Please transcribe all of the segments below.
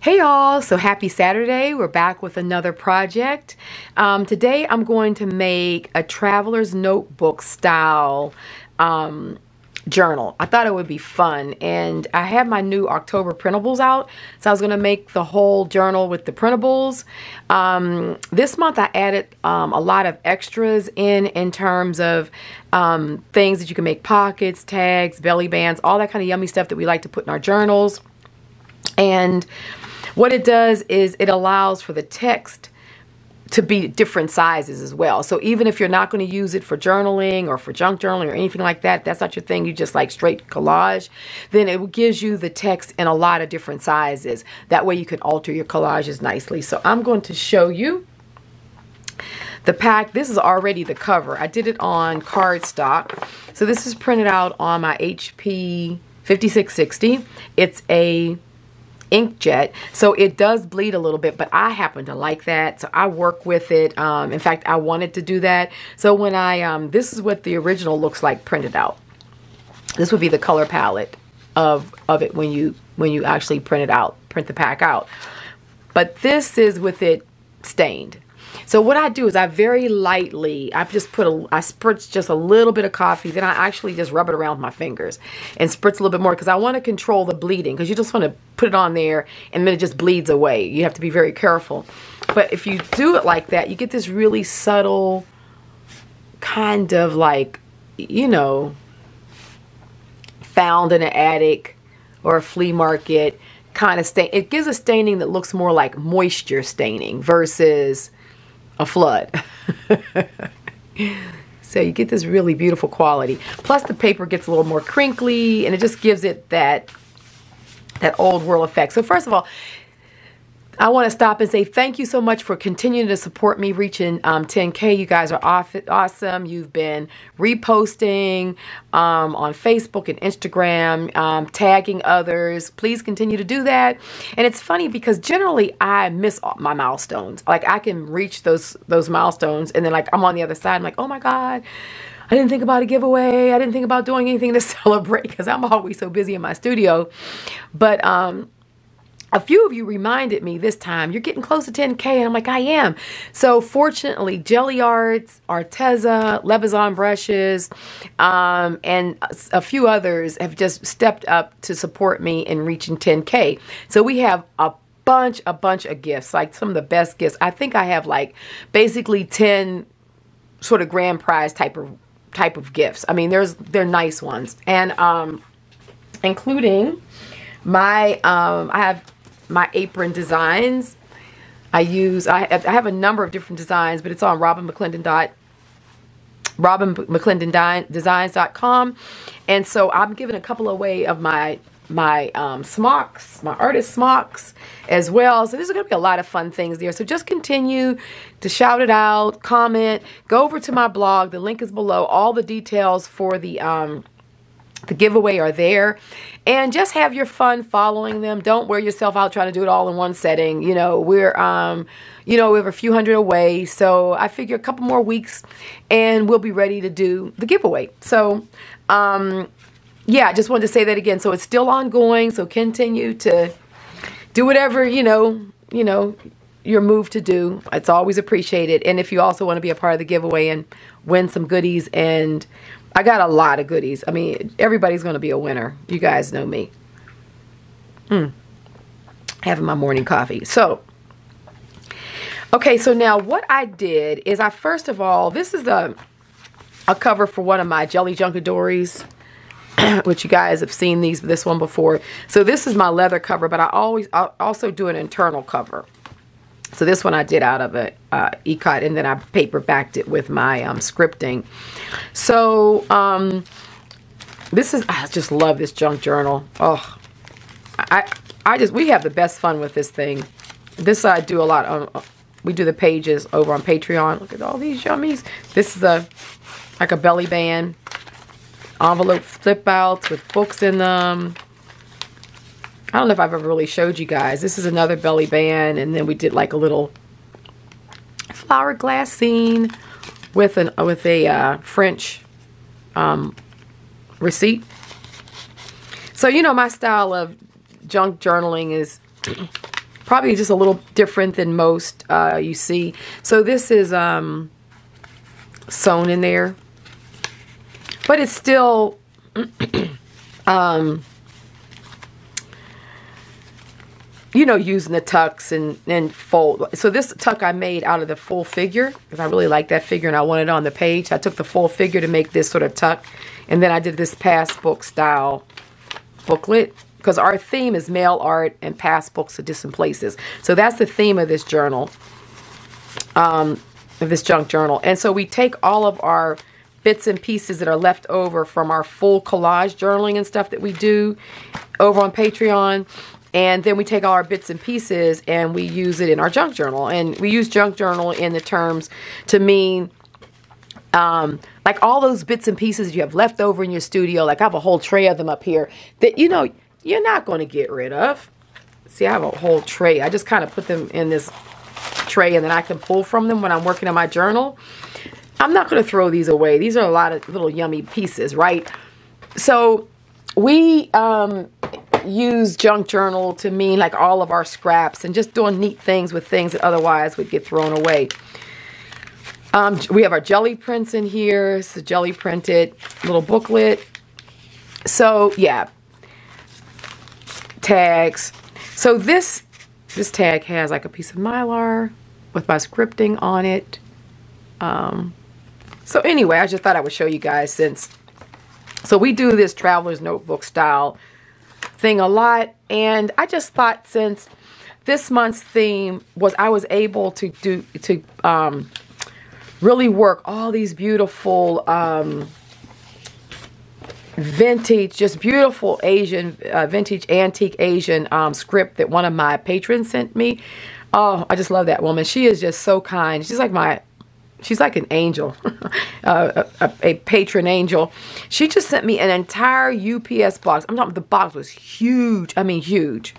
Hey y'all, so happy Saturday. We're back with another project. Um, today I'm going to make a traveler's notebook style um, journal. I thought it would be fun and I have my new October printables out so I was going to make the whole journal with the printables. Um, this month I added um, a lot of extras in in terms of um, things that you can make pockets, tags, belly bands, all that kind of yummy stuff that we like to put in our journals. And what it does is it allows for the text to be different sizes as well. So even if you're not going to use it for journaling or for junk journaling or anything like that, that's not your thing, you just like straight collage, then it gives you the text in a lot of different sizes. That way you can alter your collages nicely. So I'm going to show you the pack. This is already the cover. I did it on cardstock. So this is printed out on my HP 5660. It's a inkjet so it does bleed a little bit but I happen to like that so I work with it um, in fact I wanted to do that. So when I um, this is what the original looks like printed out. This would be the color palette of of it when you when you actually print it out print the pack out. But this is with it stained so what I do is I very lightly, I just put a, I spritz just a little bit of coffee, then I actually just rub it around my fingers and spritz a little bit more because I want to control the bleeding because you just want to put it on there and then it just bleeds away. You have to be very careful. But if you do it like that, you get this really subtle kind of like, you know, found in an attic or a flea market kind of stain. It gives a staining that looks more like moisture staining versus a flood. so you get this really beautiful quality. Plus the paper gets a little more crinkly and it just gives it that that old world effect. So first of all, I want to stop and say thank you so much for continuing to support me reaching um, 10K. You guys are off, awesome. You've been reposting um, on Facebook and Instagram, um, tagging others. Please continue to do that. And it's funny because generally I miss my milestones. Like I can reach those those milestones and then like I'm on the other side. I'm like, oh my God. I didn't think about a giveaway. I didn't think about doing anything to celebrate because I'm always so busy in my studio. But um, a few of you reminded me this time, you're getting close to 10K. And I'm like, I am. So fortunately, Gelli Arts, Arteza, Lebizon Brushes, um, and a few others have just stepped up to support me in reaching 10K. So we have a bunch, a bunch of gifts, like some of the best gifts. I think I have like basically 10 sort of grand prize type of type of gifts. I mean, there's they're nice ones. And um including my um I have my apron designs. I use, I, I have a number of different designs, but it's on Robyn McClendon dot Robyn McClendon Designs.com. And so I'm giving a couple away of my my um, smocks, my artist smocks as well. So there's going to be a lot of fun things there. So just continue to shout it out, comment, go over to my blog. The link is below. All the details for the um, the giveaway are there. And just have your fun following them. Don't wear yourself out trying to do it all in one setting. You know, we're, um, you know, we have a few hundred away. So I figure a couple more weeks and we'll be ready to do the giveaway. So, um, yeah, I just wanted to say that again. So it's still ongoing. So continue to do whatever, you know, you know, your move to do. It's always appreciated. And if you also want to be a part of the giveaway and win some goodies and I got a lot of goodies. I mean, everybody's going to be a winner. You guys know me. Mm. Having my morning coffee. So, okay, so now what I did is I first of all, this is a, a cover for one of my Jelly Junkadories, which you guys have seen these this one before. So this is my leather cover, but I always I also do an internal cover. So this one I did out of a uh, e-cut and then I paper backed it with my um, scripting. So um, this is, I just love this junk journal. Oh, I, I just, we have the best fun with this thing. This I do a lot on, uh, we do the pages over on Patreon. Look at all these yummies. This is a, like a belly band. Envelope flip outs with books in them. I don't know if I've ever really showed you guys. This is another belly band, and then we did like a little flower glass scene with an with a uh, French um, receipt. So you know my style of junk journaling is probably just a little different than most uh, you see. So this is um, sewn in there, but it's still um, you know, using the tucks and, and fold. So this tuck I made out of the full figure because I really like that figure and I wanted it on the page. I took the full figure to make this sort of tuck. And then I did this passbook style booklet because our theme is mail art and passbooks to distant places. So that's the theme of this journal, um, of this junk journal. And so we take all of our bits and pieces that are left over from our full collage journaling and stuff that we do over on Patreon and then we take all our bits and pieces and we use it in our junk journal. And we use junk journal in the terms to mean um, like all those bits and pieces you have left over in your studio. Like I have a whole tray of them up here that, you know, you're not going to get rid of. See, I have a whole tray. I just kind of put them in this tray and then I can pull from them when I'm working on my journal. I'm not going to throw these away. These are a lot of little yummy pieces, right? So we um, use junk journal to mean like all of our scraps and just doing neat things with things that otherwise would get thrown away. Um, we have our jelly prints in here. It's a jelly printed little booklet. So yeah, tags. So this this tag has like a piece of mylar with my scripting on it. Um, so anyway, I just thought I would show you guys since. So we do this traveler's notebook style thing a lot. And I just thought since this month's theme was I was able to do to um, really work all these beautiful um, vintage, just beautiful Asian, uh, vintage antique Asian um, script that one of my patrons sent me. Oh, I just love that woman. She is just so kind. She's like my she's like an angel, uh, a, a, patron angel. She just sent me an entire UPS box. I'm talking the box was huge. I mean huge,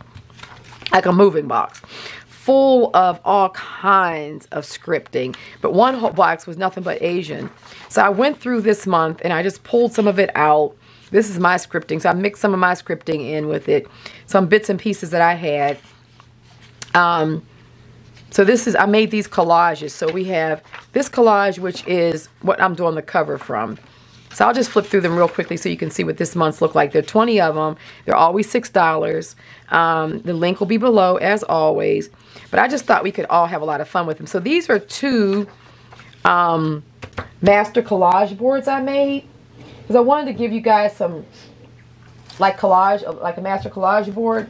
like a moving box, full of all kinds of scripting. But one whole box was nothing but Asian. So I went through this month and I just pulled some of it out. This is my scripting. So I mixed some of my scripting in with it. Some bits and pieces that I had. Um, so this is, I made these collages. So we have this collage, which is what I'm doing the cover from. So I'll just flip through them real quickly so you can see what this month's look like. There are 20 of them. They're always $6. Um, the link will be below as always. But I just thought we could all have a lot of fun with them. So these are two um, master collage boards I made. Because I wanted to give you guys some like collage, like a master collage board.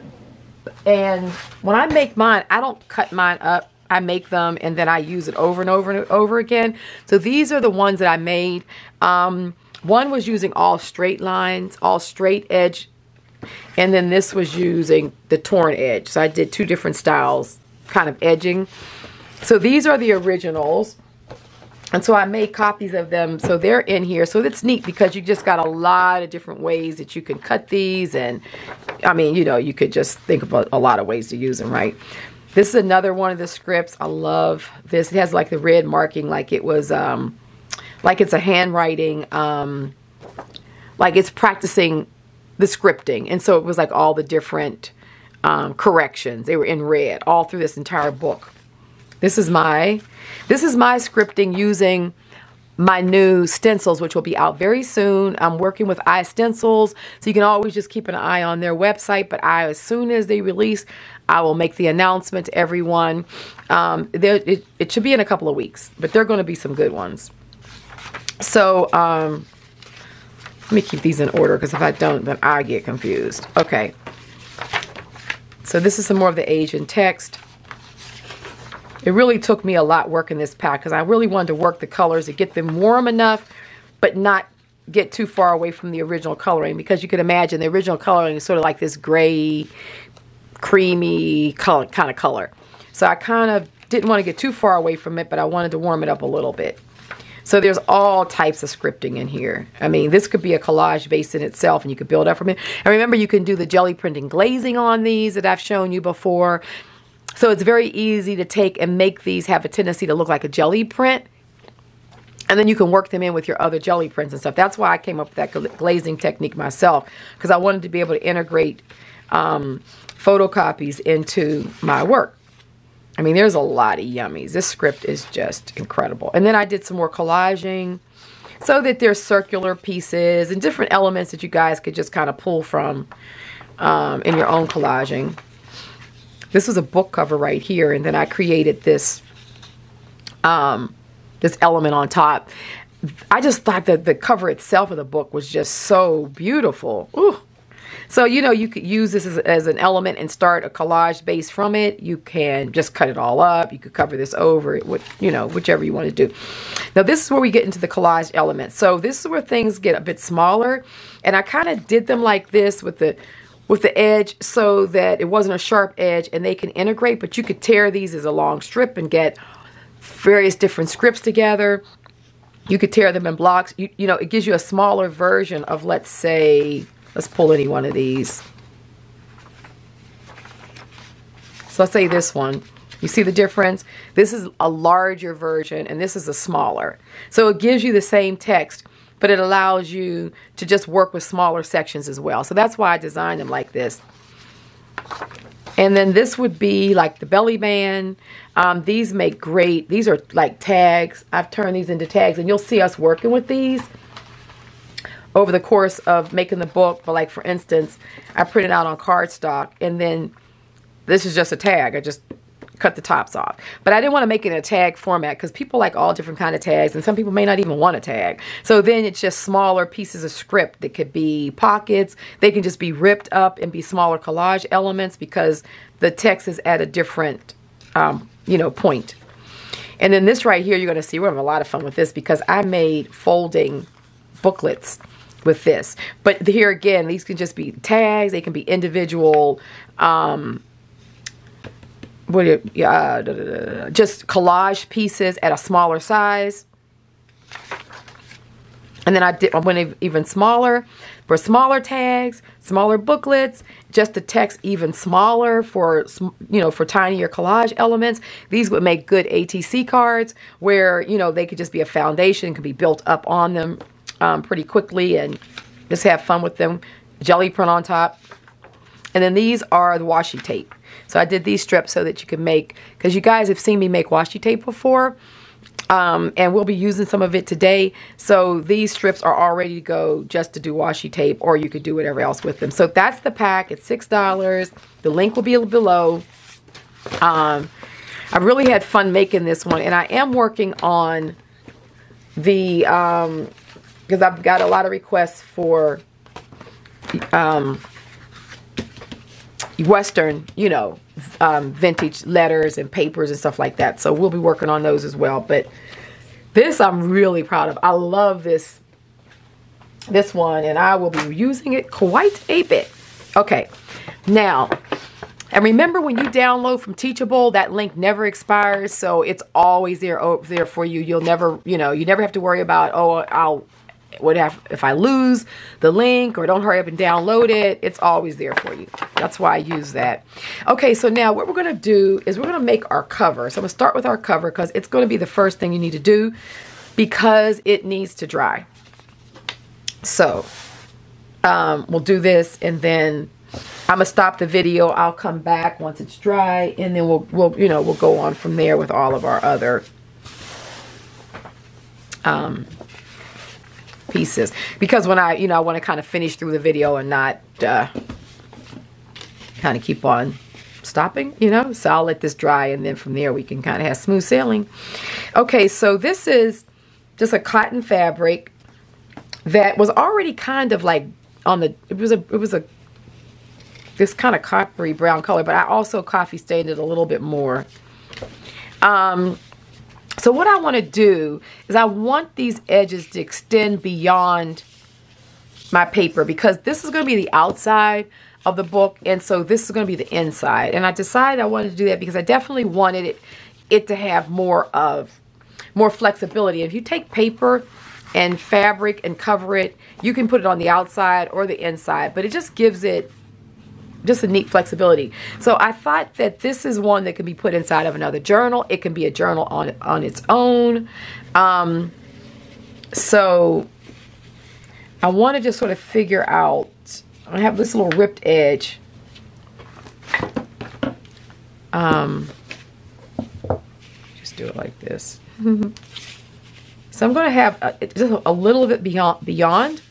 And when I make mine, I don't cut mine up I make them and then I use it over and over and over again. So these are the ones that I made. Um, one was using all straight lines, all straight edge. And then this was using the torn edge. So I did two different styles, kind of edging. So these are the originals. And so I made copies of them. So they're in here. So it's neat because you just got a lot of different ways that you can cut these. And I mean, you know, you could just think of a, a lot of ways to use them, right? This is another one of the scripts. I love this. It has like the red marking like it was, um, like it's a handwriting, um, like it's practicing the scripting. And so it was like all the different um, corrections. They were in red all through this entire book. This is my, this is my scripting using my new stencils, which will be out very soon. I'm working with iStencils, so you can always just keep an eye on their website. But I, as soon as they release, I will make the announcement to everyone. Um, it, it should be in a couple of weeks, but they're going to be some good ones. So, um, let me keep these in order because if I don't, then I get confused. Okay. So this is some more of the Asian text. It really took me a lot working this pack because I really wanted to work the colors to get them warm enough, but not get too far away from the original coloring because you can imagine the original coloring is sort of like this gray, creamy color, kind of color. So I kind of didn't want to get too far away from it, but I wanted to warm it up a little bit. So there's all types of scripting in here. I mean, this could be a collage base in itself and you could build up from it. And remember, you can do the jelly printing glazing on these that I've shown you before. So it's very easy to take and make these have a tendency to look like a jelly print. And then you can work them in with your other jelly prints and stuff. That's why I came up with that glazing technique myself. Because I wanted to be able to integrate um, photocopies into my work. I mean, there's a lot of yummies. This script is just incredible. And then I did some more collaging so that there's circular pieces and different elements that you guys could just kind of pull from um, in your own collaging. This was a book cover right here, and then I created this um, this element on top. I just thought that the cover itself of the book was just so beautiful. Ooh. So, you know, you could use this as, as, an element and start a collage base from it. You can just cut it all up. You could cover this over, it, you know, whichever you want to do. Now, this is where we get into the collage element. So this is where things get a bit smaller. And I kind of did them like this with the with the edge so that it wasn't a sharp edge and they can integrate, but you could tear these as a long strip and get various different scripts together. You could tear them in blocks. You, you know, it gives you a smaller version of, let's say, Let's pull any one of these. So let's say this one. You see the difference? This is a larger version and this is a smaller. So it gives you the same text, but it allows you to just work with smaller sections as well. So that's why I designed them like this. And then this would be like the belly band. Um, these make great, these are like tags. I've turned these into tags and you'll see us working with these over the course of making the book. But like for instance, I printed out on cardstock and then this is just a tag. I just cut the tops off. But I didn't want to make it a tag format because people like all different kind of tags and some people may not even want a tag. So then it's just smaller pieces of script that could be pockets. They can just be ripped up and be smaller collage elements because the text is at a different, um, you know, point. And then this right here, you're going to see, we're having a lot of fun with this because I made folding booklets with this. But here again, these can just be tags. They can be individual, um, what, uh, just collage pieces at a smaller size. And then I did I went even smaller for smaller tags, smaller booklets, just the text even smaller for you know for tinier collage elements. These would make good ATC cards where you know they could just be a foundation, could be built up on them um, pretty quickly and just have fun with them. Jelly print on top. And then these are the washi tape. So I did these strips so that you can make, because you guys have seen me make washi tape before. Um, and we'll be using some of it today. So these strips are all ready to go just to do washi tape or you could do whatever else with them. So that's the pack. It's $6. The link will be below. Um, I really had fun making this one and I am working on the um, because I've got a lot of requests for um, Western, you know, um, vintage letters and papers and stuff like that. So we'll be working on those as well. But this I'm really proud of. I love this, this one, and I will be using it quite a bit. Okay, now, and remember when you download from Teachable, that link never expires, so it's always there there for you. You'll never, you know, you never have to worry about, oh, I'll what if, if I lose the link or don't hurry up and download it, it's always there for you. That's why I use that. Okay, so now what we're going to do is we're going to make our cover. So I'm going to start with our cover because it's going to be the first thing you need to do because it needs to dry. So um, we'll do this and then I'm gonna stop the video. I'll come back once it's dry and then we'll, we'll you know, we'll go on from there with all of our other um, pieces because when I, you know, I want to kind of finish through the video and not uh, kind of keep on stopping, you know, so I'll let this dry and then from there we can kind of have smooth sailing. Okay, so this is just a cotton fabric that was already kind of like on the, it was a, it was a, this kind of coppery brown color, but I also coffee stained it a little bit more. Um, so what I want to do is I want these edges to extend beyond my paper because this is going to be the outside of the book and so this is going to be the inside. And I decided I wanted to do that because I definitely wanted it it to have more of more flexibility. If you take paper and fabric and cover it you can put it on the outside or the inside but it just gives it just a neat flexibility. So I thought that this is one that can be put inside of another journal. It can be a journal on, on its own. Um, so I want to just sort of figure out, I have this little ripped edge. Um, just do it like this. so I'm going to have a, just a little bit beyond, beyond.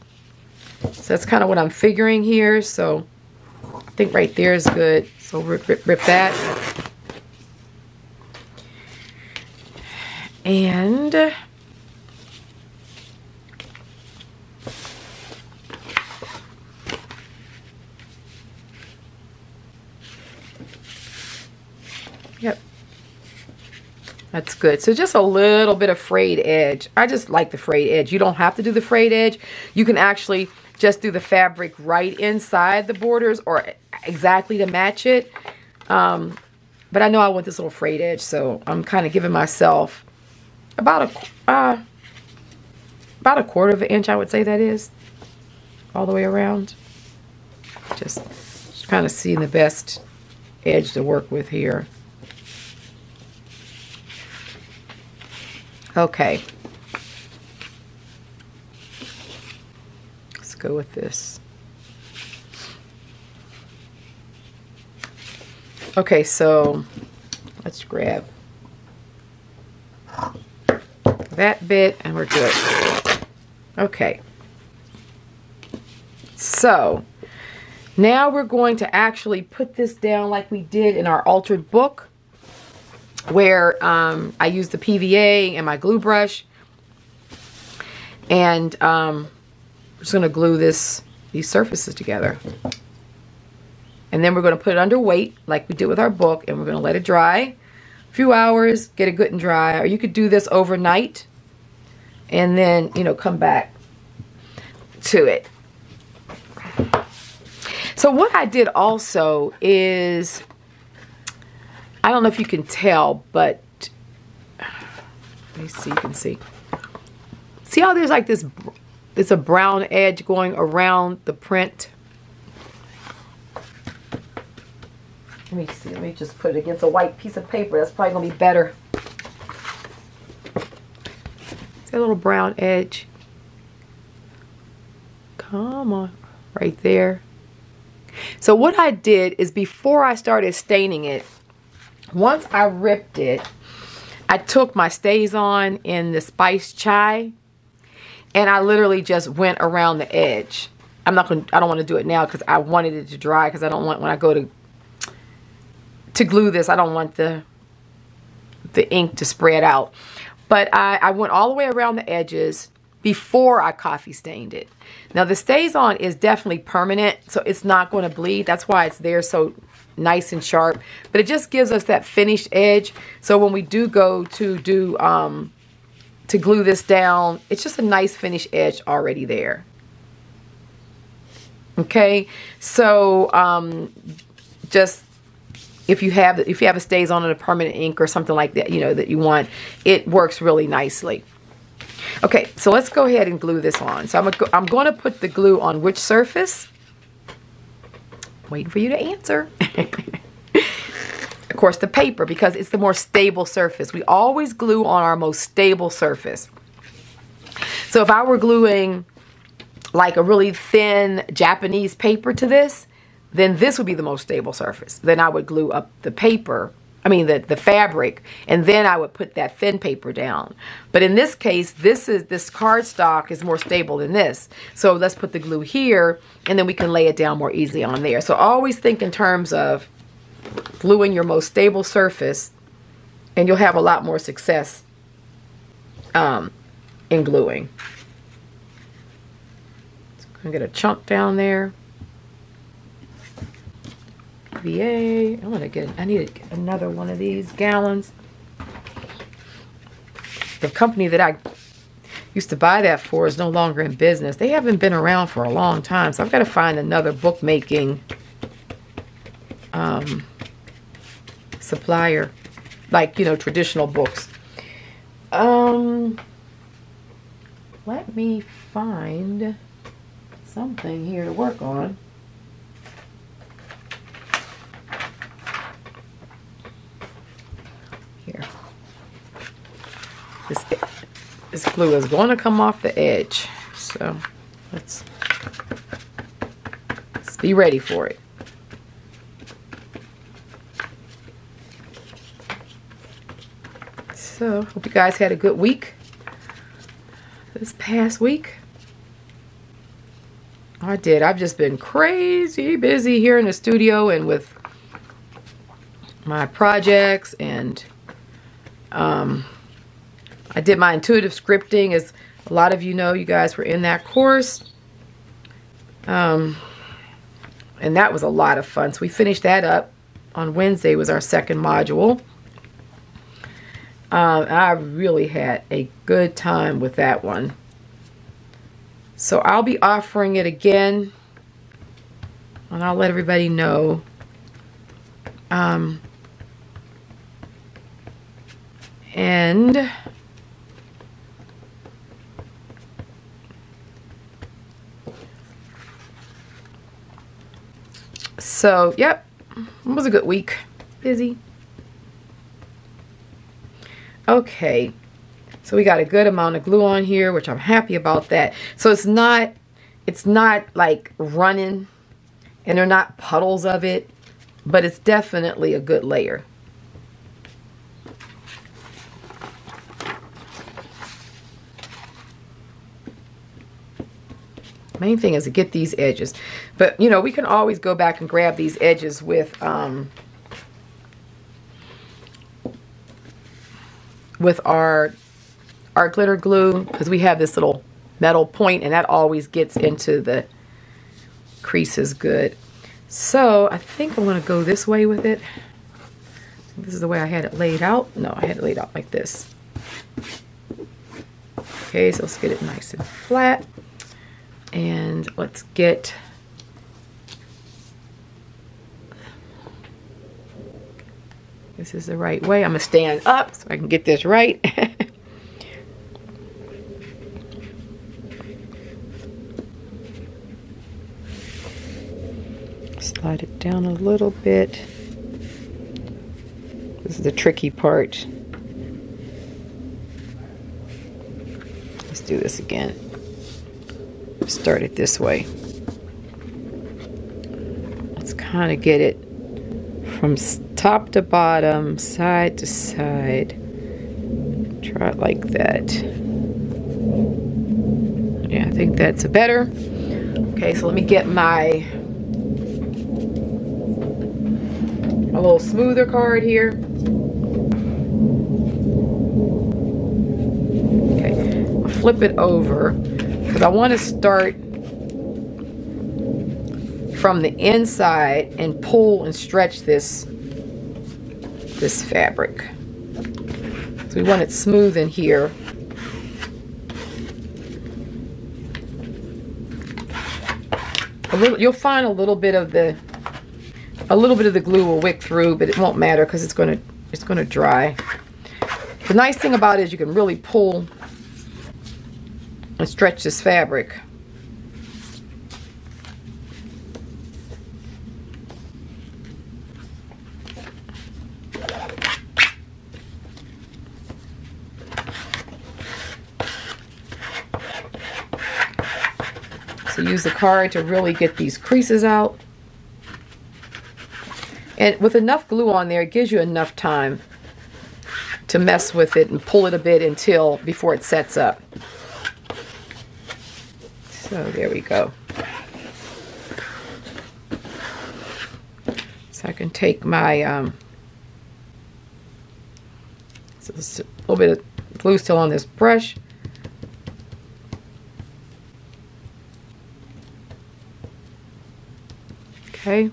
So that's kind of what I'm figuring here. So think right there is good. So rip, rip, rip that. And That's good. So just a little bit of frayed edge. I just like the frayed edge. You don't have to do the frayed edge. You can actually just do the fabric right inside the borders or exactly to match it. Um, but I know I want this little frayed edge, so I'm kind of giving myself about a uh, about a quarter of an inch, I would say that is, all the way around. Just, just kind of seeing the best edge to work with here. Okay. Let's go with this. Okay, so let's grab that bit and we're good. Okay. So now we're going to actually put this down like we did in our altered book where um, I use the PVA and my glue brush. And um, I'm just going to glue this these surfaces together. And then we're going to put it under weight like we did with our book and we're going to let it dry. A few hours, get it good and dry. Or you could do this overnight and then, you know, come back to it. So what I did also is I don't know if you can tell, but let me see, you can see. See how there's like this, it's a brown edge going around the print. Let me see, let me just put it against a white piece of paper. That's probably gonna be better. A little brown edge. Come on, right there. So what I did is before I started staining it, once I ripped it, I took my StazOn in the Spice Chai and I literally just went around the edge. I'm not going to, I don't want to do it now because I wanted it to dry because I don't want, when I go to, to glue this, I don't want the, the ink to spread out. But I, I went all the way around the edges before I coffee stained it. Now the StazOn is definitely permanent, so it's not going to bleed. That's why it's there so nice and sharp. But it just gives us that finished edge. So when we do go to do, um, to glue this down, it's just a nice finished edge already there. Okay, so um, just if you have if you have a StazOn and a permanent ink or something like that, you know, that you want, it works really nicely. Okay, so let's go ahead and glue this on. So I'm, I'm going to put the glue on which surface? Waiting for you to answer. of course, the paper, because it's the more stable surface. We always glue on our most stable surface. So if I were gluing like a really thin Japanese paper to this, then this would be the most stable surface. Then I would glue up the paper I mean the, the fabric, and then I would put that thin paper down. But in this case, this is this cardstock is more stable than this. So let's put the glue here, and then we can lay it down more easily on there. So always think in terms of gluing your most stable surface, and you'll have a lot more success um, in gluing. So I'm gonna get a chunk down there. VA. I want to get, I need another one of these gallons. The company that I used to buy that for is no longer in business. They haven't been around for a long time, so I've got to find another bookmaking um, supplier, like, you know, traditional books. Um, let me find something here to work on. This, this glue is going to come off the edge. So let's, let's be ready for it. So, hope you guys had a good week this past week. I did. I've just been crazy busy here in the studio and with my projects and um, I did my intuitive scripting as a lot of you know you guys were in that course. Um, and that was a lot of fun. So we finished that up on Wednesday was our second module. Um, I really had a good time with that one. So I'll be offering it again and I'll let everybody know. Um, and so yep it was a good week. Busy. Okay so we got a good amount of glue on here which I'm happy about that. So it's not it's not like running and they're not puddles of it but it's definitely a good layer main thing is to get these edges. But you know we can always go back and grab these edges with um, with our our glitter glue because we have this little metal point and that always gets into the creases good. So I think I'm gonna go this way with it. This is the way I had it laid out. No I had it laid out like this. Okay so let's get it nice and flat and let's get this is the right way. I'm gonna stand up so I can get this right. Slide it down a little bit. This is the tricky part. Let's do this again start it this way. Let's kind of get it from top to bottom, side to side. Try it like that. Yeah, I think that's a better. Okay, so let me get my a little smoother card here. Okay, I'll flip it over because I want to start from the inside and pull and stretch this this fabric. So we want it smooth in here. A little, you'll find a little bit of the a little bit of the glue will wick through, but it won't matter because it's going to it's going to dry. The nice thing about it is you can really pull and stretch this fabric. So use the card to really get these creases out. And with enough glue on there, it gives you enough time to mess with it and pull it a bit until before it sets up. So there we go. So I can take my, um, so a little bit of glue still on this brush. Okay.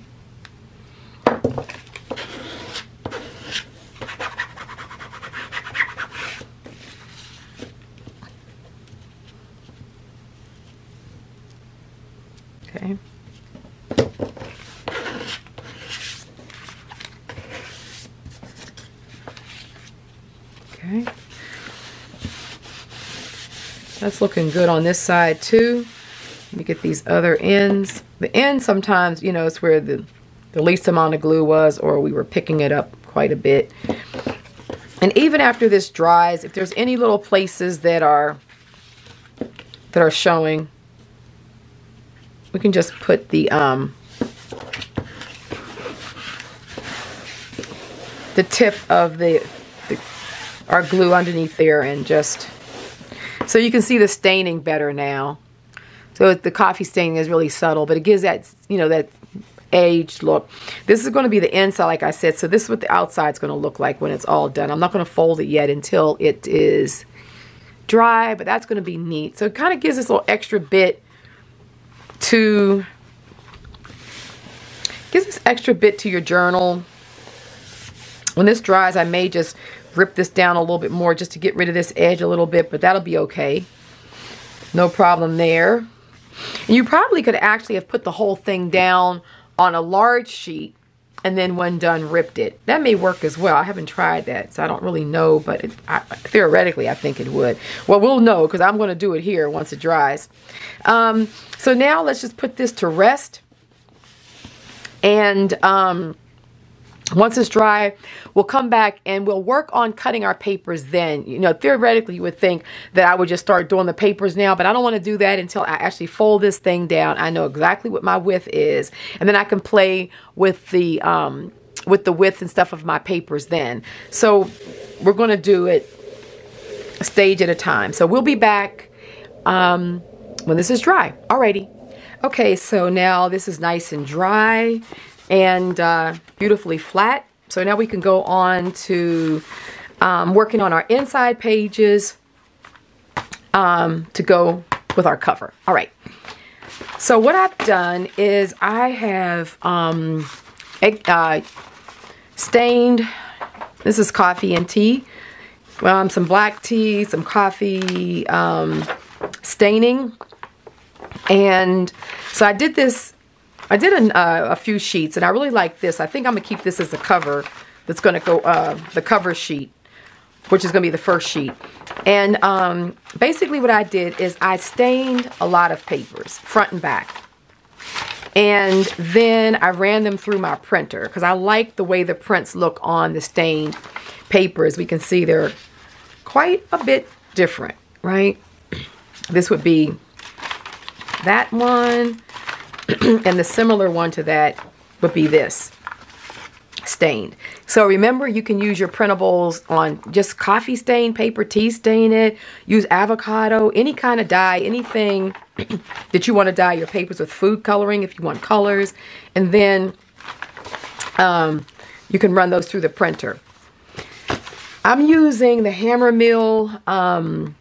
That's looking good on this side too. Let me get these other ends. The end sometimes, you know, it's where the, the least amount of glue was or we were picking it up quite a bit. And even after this dries, if there's any little places that are that are showing, we can just put the um, the tip of the, the our glue underneath there and just so you can see the staining better now. So the coffee staining is really subtle, but it gives that, you know, that aged look. This is going to be the inside, like I said. So this is what the outside is going to look like when it's all done. I'm not going to fold it yet until it is dry, but that's going to be neat. So it kind of gives this little extra bit to, gives this extra bit to your journal. When this dries, I may just rip this down a little bit more just to get rid of this edge a little bit, but that'll be okay. No problem there. And you probably could actually have put the whole thing down on a large sheet and then when done ripped it. That may work as well. I haven't tried that, so I don't really know, but it, I, theoretically I think it would. Well, we'll know because I'm going to do it here once it dries. Um, so now let's just put this to rest. And um, once it's dry, we'll come back and we'll work on cutting our papers then. You know, theoretically, you would think that I would just start doing the papers now, but I don't want to do that until I actually fold this thing down. I know exactly what my width is, and then I can play with the um, with the width and stuff of my papers then. So we're going to do it stage at a time. So we'll be back um, when this is dry. Alrighty. Okay, so now this is nice and dry and uh, beautifully flat. So now we can go on to um, working on our inside pages um, to go with our cover. All right. So what I've done is I have um, uh, stained, this is coffee and tea, um, some black tea, some coffee um, staining. And so I did this I did a, uh, a few sheets, and I really like this. I think I'm going to keep this as a cover that's going to go, uh, the cover sheet, which is going to be the first sheet. And um, basically what I did is I stained a lot of papers, front and back. And then I ran them through my printer because I like the way the prints look on the stained papers. We can see they're quite a bit different, right? This would be that one. and the similar one to that would be this stained. So remember you can use your printables on just coffee stain paper, tea stain it, use avocado, any kind of dye, anything that you want to dye your papers with food coloring if you want colors. And then um, you can run those through the printer. I'm using the Hammermill um,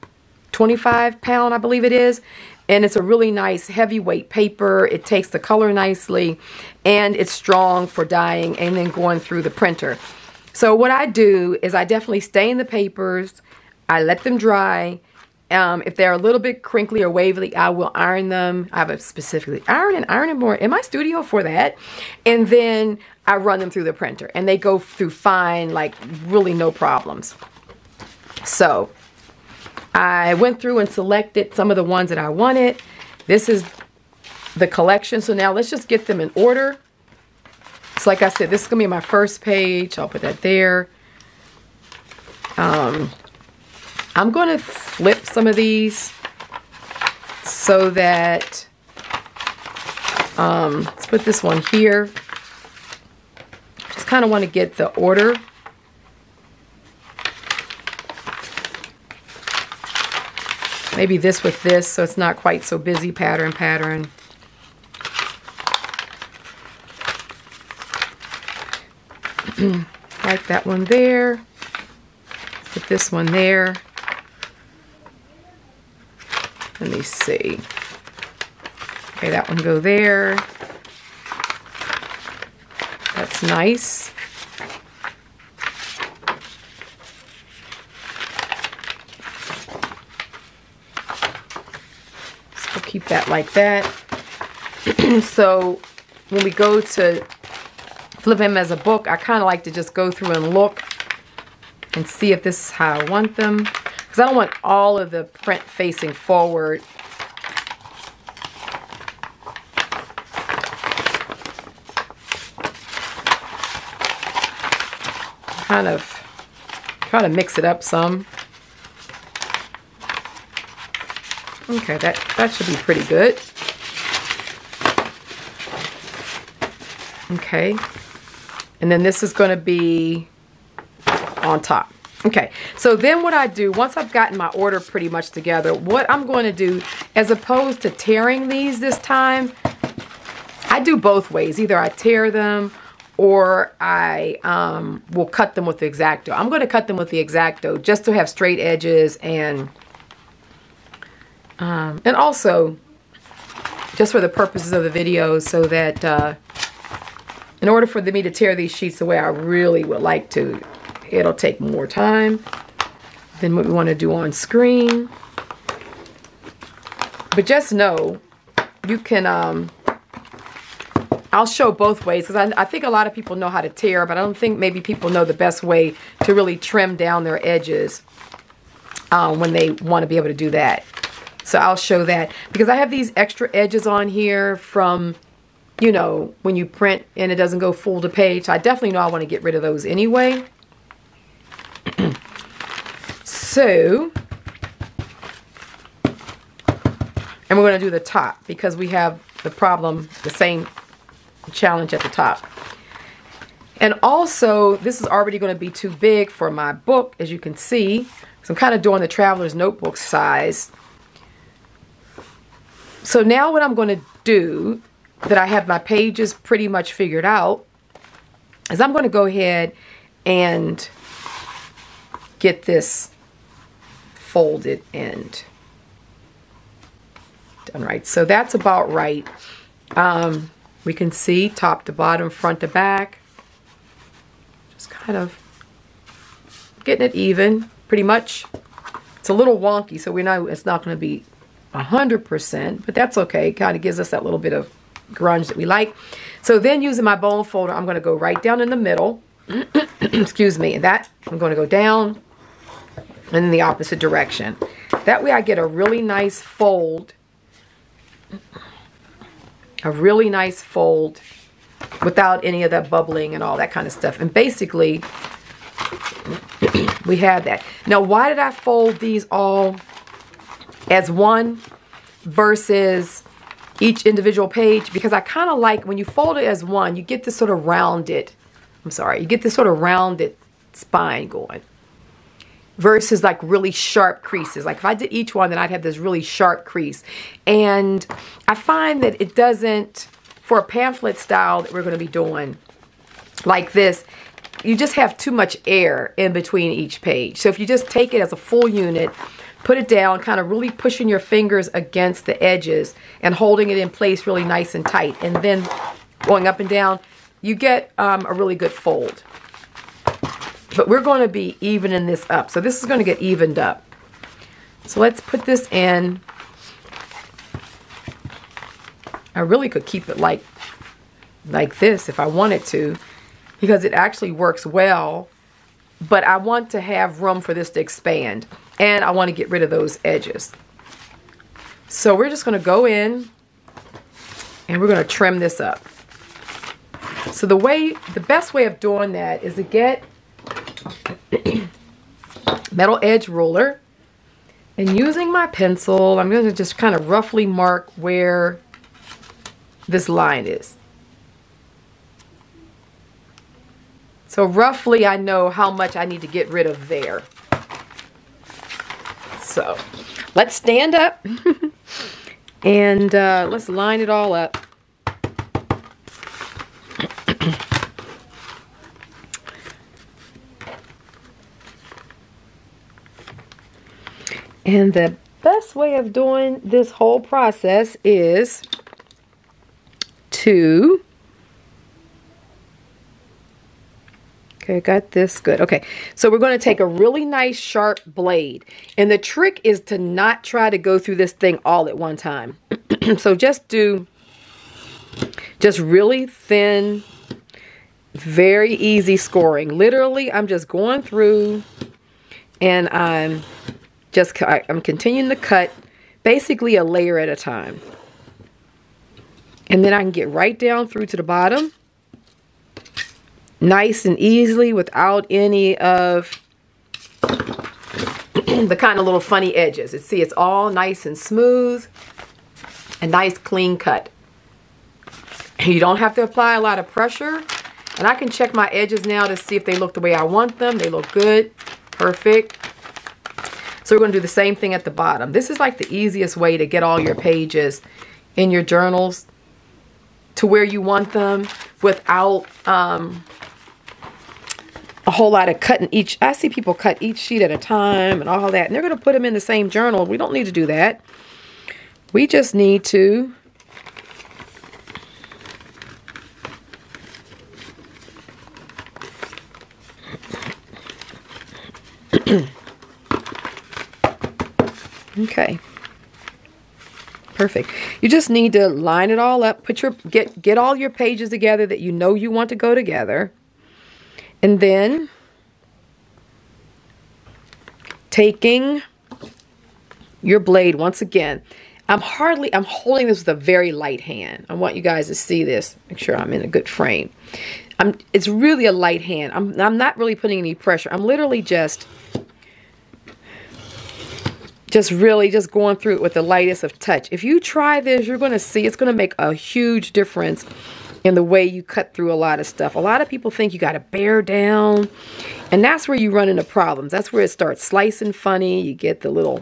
25 pound, I believe it is. And it's a really nice heavyweight paper. It takes the color nicely and it's strong for dyeing and then going through the printer. So what I do is I definitely stain the papers. I let them dry. Um, if they're a little bit crinkly or wavy, I will iron them. I have a specifically iron and iron and more in my studio for that. And then I run them through the printer and they go through fine, like really no problems. So I went through and selected some of the ones that I wanted. This is the collection. So now let's just get them in order. So like I said, this is going to be my first page. I'll put that there. Um, I'm going to flip some of these so that, um, let's put this one here. Just kind of want to get the order Maybe this with this so it's not quite so busy pattern pattern. like that one there. Put this one there. Let me see. Okay, that one go there. That's nice. keep that like that. so when we go to flip him as a book, I kind of like to just go through and look and see if this is how I want them. Because I don't want all of the print facing forward. Kind of try to mix it up some. Okay, that, that should be pretty good. Okay. And then this is going to be on top. Okay, so then what I do, once I've gotten my order pretty much together, what I'm going to do, as opposed to tearing these this time, I do both ways. Either I tear them or I um, will cut them with the X-Acto. I'm going to cut them with the X-Acto just to have straight edges and um, and also just for the purposes of the video so that uh, in order for me to tear these sheets the way I really would like to, it'll take more time than what we want to do on screen. But just know, you can, um, I'll show both ways because I, I think a lot of people know how to tear, but I don't think maybe people know the best way to really trim down their edges um, when they want to be able to do that. So I'll show that because I have these extra edges on here from, you know, when you print and it doesn't go full to page. I definitely know I want to get rid of those anyway. so, and we're going to do the top because we have the problem, the same challenge at the top. And also, this is already going to be too big for my book, as you can see. So I'm kind of doing the Traveler's Notebook size. So now what I'm going to do, that I have my pages pretty much figured out, is I'm going to go ahead and get this folded end done right. So that's about right. Um, we can see top to bottom, front to back. Just kind of getting it even, pretty much. It's a little wonky, so we know it's not going to be 100%, but that's okay. Kind of gives us that little bit of grunge that we like. So then using my bone folder, I'm going to go right down in the middle. Excuse me. That, I'm going to go down and in the opposite direction. That way I get a really nice fold. A really nice fold without any of that bubbling and all that kind of stuff. And basically, we have that. Now, why did I fold these all as one versus each individual page because I kind of like when you fold it as one, you get this sort of rounded, I'm sorry, you get this sort of rounded spine going versus like really sharp creases. Like if I did each one, then I'd have this really sharp crease. And I find that it doesn't, for a pamphlet style that we're going to be doing like this, you just have too much air in between each page. So if you just take it as a full unit, put it down, kind of really pushing your fingers against the edges and holding it in place really nice and tight. And then going up and down, you get um, a really good fold. But we're going to be evening this up. So this is going to get evened up. So let's put this in. I really could keep it like, like this if I wanted to because it actually works well. But I want to have room for this to expand. And I want to get rid of those edges. So we're just going to go in and we're going to trim this up. So the way, the best way of doing that is to get metal edge ruler and using my pencil, I'm going to just kind of roughly mark where this line is. So roughly I know how much I need to get rid of there. So let's stand up and uh, let's line it all up. and the best way of doing this whole process is to Okay, got this good. Okay, so we're going to take a really nice sharp blade. And the trick is to not try to go through this thing all at one time. so just do just really thin, very easy scoring. Literally, I'm just going through and I'm just, I'm continuing to cut basically a layer at a time. And then I can get right down through to the bottom nice and easily without any of the kind of little funny edges. See, it's all nice and smooth, a nice clean cut. You don't have to apply a lot of pressure. And I can check my edges now to see if they look the way I want them. They look good. perfect. So we're going to do the same thing at the bottom. This is like the easiest way to get all your pages in your journals to where you want them without um, a whole lot of cutting each. I see people cut each sheet at a time and all that. And they're going to put them in the same journal. We don't need to do that. We just need to okay. Perfect. You just need to line it all up, put your get get all your pages together that you know you want to go together. And then taking your blade once again. I'm hardly, I'm holding this with a very light hand. I want you guys to see this. Make sure I'm in a good frame. I'm, it's really a light hand. I'm, I'm not really putting any pressure. I'm literally just, just really just going through it with the lightest of touch. If you try this, you're going to see it's going to make a huge difference in the way you cut through a lot of stuff. A lot of people think you got to bear down, and that's where you run into problems. That's where it starts slicing funny. You get the little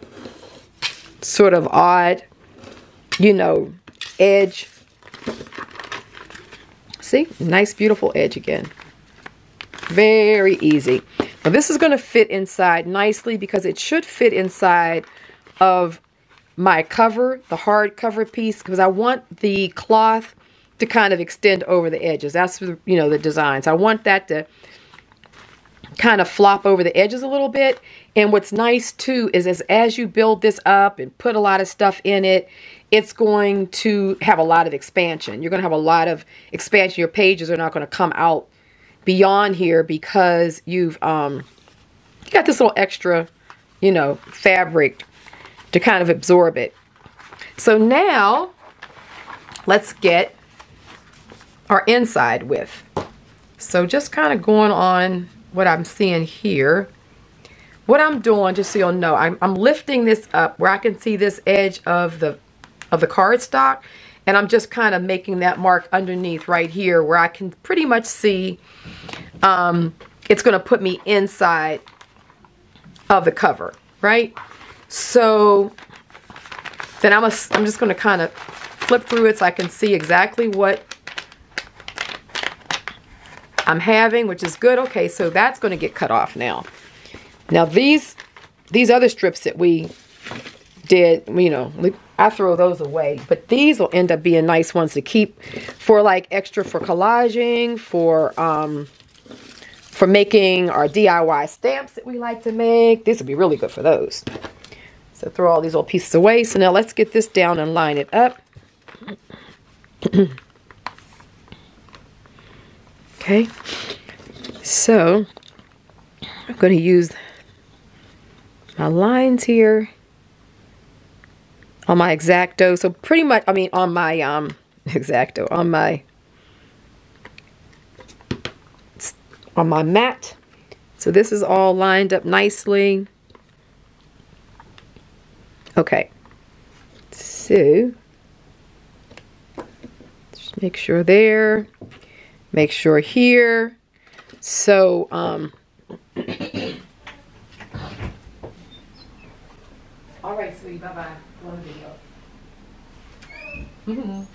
sort of odd, you know, edge. See? Nice, beautiful edge again. Very easy. Now this is going to fit inside nicely because it should fit inside of my cover, the hard cover piece, because I want the cloth to kind of extend over the edges. That's, you know, the designs. I want that to kind of flop over the edges a little bit. And what's nice too is as, as you build this up and put a lot of stuff in it, it's going to have a lot of expansion. You're going to have a lot of expansion. Your pages are not going to come out beyond here because you've um, you got this little extra, you know, fabric to kind of absorb it. So now let's get our inside with. So just kind of going on what I'm seeing here. What I'm doing, just so you'll know, I'm, I'm lifting this up where I can see this edge of the of the cardstock and I'm just kind of making that mark underneath right here where I can pretty much see um, it's going to put me inside of the cover, right? So then I'm, a, I'm just going to kind of flip through it so I can see exactly what I'm having, which is good. Okay, so that's going to get cut off now. Now these these other strips that we did, you know, I throw those away. But these will end up being nice ones to keep for like extra for collaging, for um, for making our DIY stamps that we like to make. This would be really good for those. So throw all these little pieces away. So now let's get this down and line it up. Okay, so I'm going to use my lines here on my X-Acto. So pretty much, I mean, on my um, X-Acto, on my on my mat. So this is all lined up nicely. Okay, so just make sure there. Make sure here. So, um, all right, sweetie, bye-bye. Love the video. Mhm.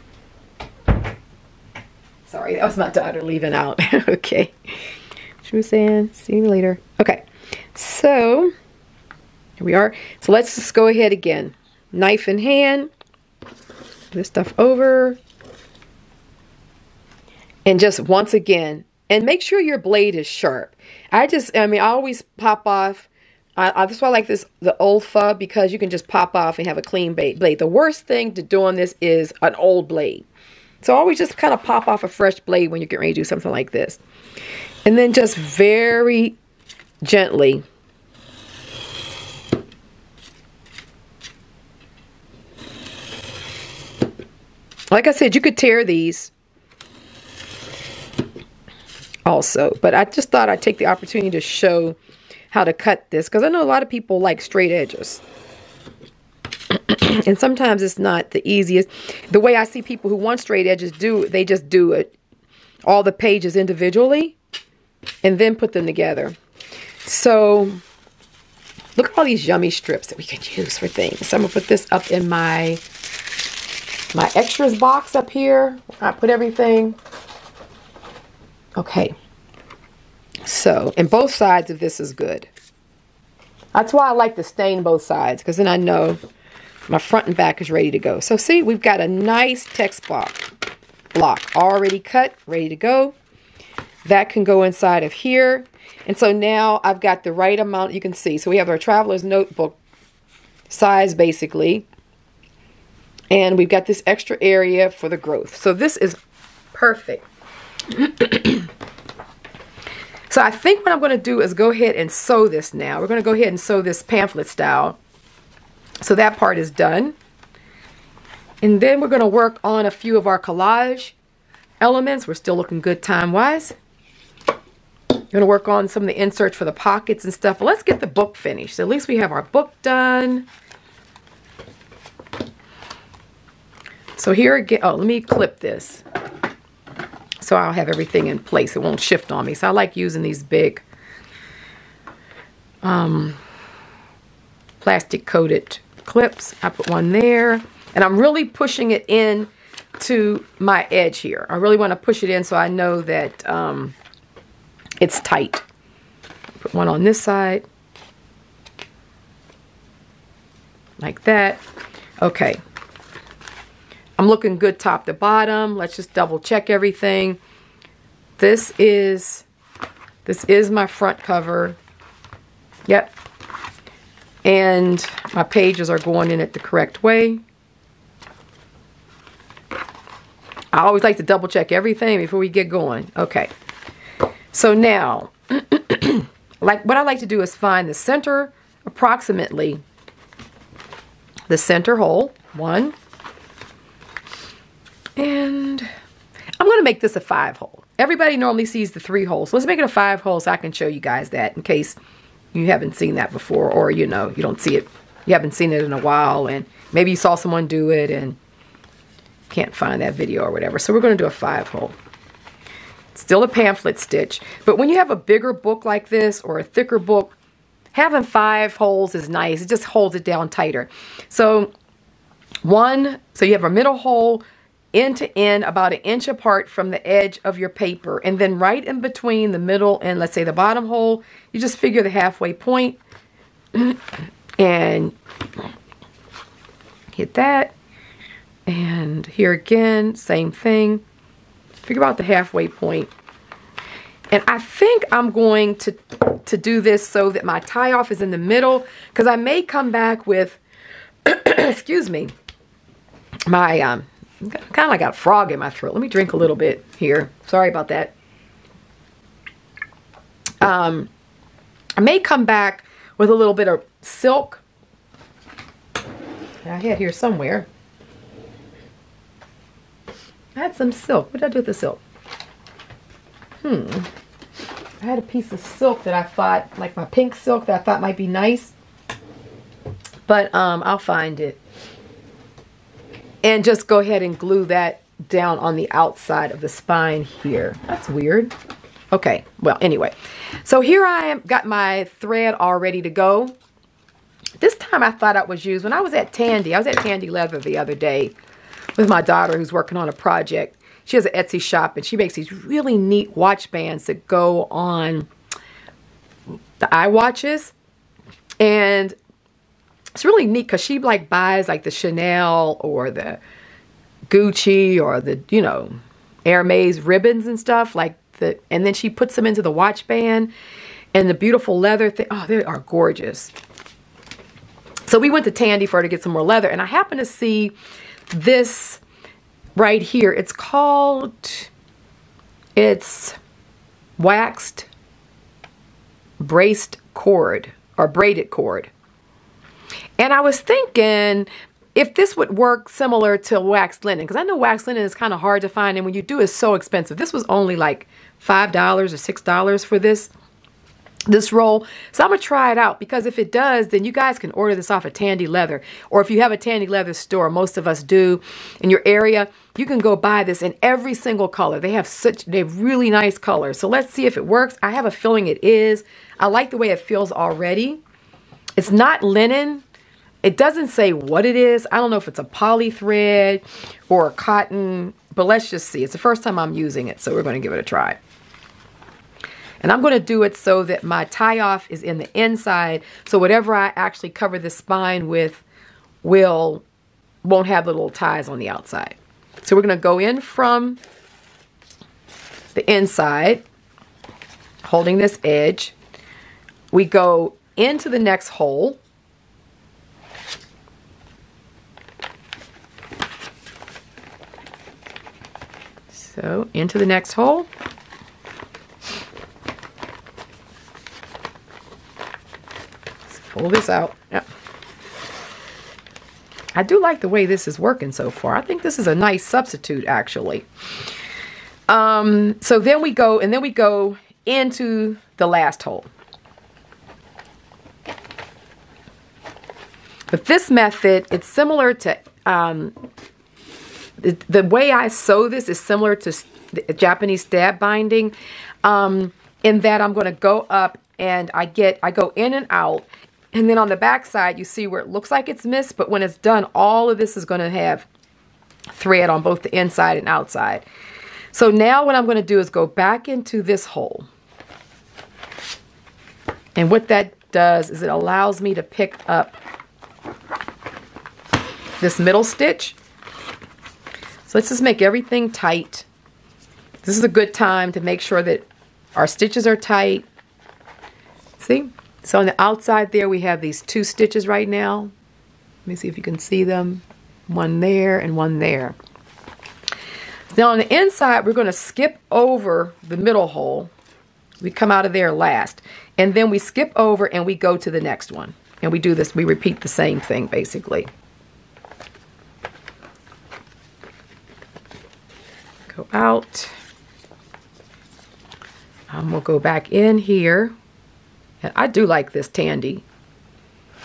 Sorry, that was my daughter leaving out. okay. She was saying, see you later. Okay, so here we are. So let's just go ahead again. Knife in hand. This stuff over. And just once again, and make sure your blade is sharp. I just, I mean, I always pop off. I, I, that's why I like this, the Olfa, because you can just pop off and have a clean blade. The worst thing to do on this is an old blade. So always just kind of pop off a fresh blade when you're getting ready to do something like this. And then just very gently like I said, you could tear these also. But I just thought I'd take the opportunity to show how to cut this because I know a lot of people like straight edges. and sometimes it's not the easiest. The way I see people who want straight edges do, they just do it all the pages individually and then put them together. So Look at all these yummy strips that we can use for things. So I'm gonna put this up in my my extras box up here. I put everything. Okay. So, and both sides of this is good. That's why I like to stain both sides because then I know my front and back is ready to go. So see, we've got a nice text block, block already cut, ready to go. That can go inside of here. And so now I've got the right amount you can see. So we have our traveler's notebook size basically. And we've got this extra area for the growth. So this is perfect. so I think what I'm going to do is go ahead and sew this now. We're going to go ahead and sew this pamphlet style. So that part is done. And then we're going to work on a few of our collage elements. We're still looking good time-wise. We're Going to work on some of the inserts for the pockets and stuff. But let's get the book finished. So at least we have our book done. So here again, oh, let me clip this. So I'll have everything in place. It won't shift on me. So I like using these big um, plastic coated clips. I put one there. And I'm really pushing it in to my edge here. I really want to push it in so I know that um, it's tight. Put one on this side. Like that. Okay. I'm looking good top to bottom. Let's just double check everything. This is, this is my front cover. Yep. And my pages are going in it the correct way. I always like to double check everything before we get going. Okay. So now, like what I like to do is find the center, approximately the center hole, one. And I'm going to make this a five hole. Everybody normally sees the three holes. Let's make it a five hole so I can show you guys that in case you haven't seen that before or you know you don't see it. You haven't seen it in a while and maybe you saw someone do it and can't find that video or whatever. So we're going to do a five hole. Still a pamphlet stitch but when you have a bigger book like this or a thicker book having five holes is nice. It just holds it down tighter. So one so you have a middle hole end to end about an inch apart from the edge of your paper. And then right in between the middle and let's say the bottom hole you just figure the halfway point. And hit that. And here again same thing. Figure out the halfway point. And I think I'm going to to do this so that my tie off is in the middle because I may come back with excuse me my um kind of like got a frog in my throat. Let me drink a little bit here. Sorry about that. Um, I may come back with a little bit of silk. I had here somewhere. I had some silk. What did I do with the silk? Hmm. I had a piece of silk that I thought, like my pink silk that I thought might be nice. But um, I'll find it and just go ahead and glue that down on the outside of the spine here. That's weird. Okay, well, anyway. So here I am, got my thread all ready to go. This time I thought I was used when I was at Tandy. I was at Tandy Leather the other day with my daughter who's working on a project. She has an Etsy shop and she makes these really neat watch bands that go on the iWatches. And it's really neat because she like buys like the Chanel or the Gucci or the, you know, Hermes ribbons and stuff like the, and then she puts them into the watch band and the beautiful leather thing. Oh, they are gorgeous. So we went to Tandy for her to get some more leather and I happened to see this right here. It's called, it's waxed braced cord or braided cord. And I was thinking if this would work similar to wax linen, because I know wax linen is kind of hard to find, and when you do, it's so expensive. This was only like $5 or $6 for this this roll. So I'm going to try it out because if it does, then you guys can order this off of Tandy Leather. Or if you have a Tandy Leather store, most of us do, in your area, you can go buy this in every single color. They have such, they have really nice colors. So let's see if it works. I have a feeling it is. I like the way it feels already. it's not linen. It doesn't say what it is. I don't know if it's a poly thread or a cotton, but let's just see. It's the first time I'm using it, so we're going to give it a try. And I'm going to do it so that my tie off is in the inside. So whatever I actually cover the spine with will, won't have little ties on the outside. So we're going to go in from the inside, holding this edge. We go into the next hole. So into the next hole. pull this out. Yep. I do like the way this is working so far. I think this is a nice substitute actually. Um, so then we go, and then we go into the last hole. But this method, it's similar to, um, the, way I sew this is similar to Japanese stab binding um, in that I'm going to go up and I get, I go in and out and then on the back side, you see where it looks like it's missed, but when it's done, all of this is going to have thread on both the inside and outside. So now what I'm going to do is go back into this hole. And what that does is it allows me to pick up this middle stitch. So let's just make everything tight. This is a good time to make sure that our stitches are tight. See? So on the outside there, we have these two stitches right now. Let me see if you can see them. One there and one there. Now on the inside, we're going to skip over the middle hole. We come out of there last. And then we skip over and we go to the next one. And we do this, we repeat the same thing basically. Go out. Um, we'll go back in here. And I do like this Tandy.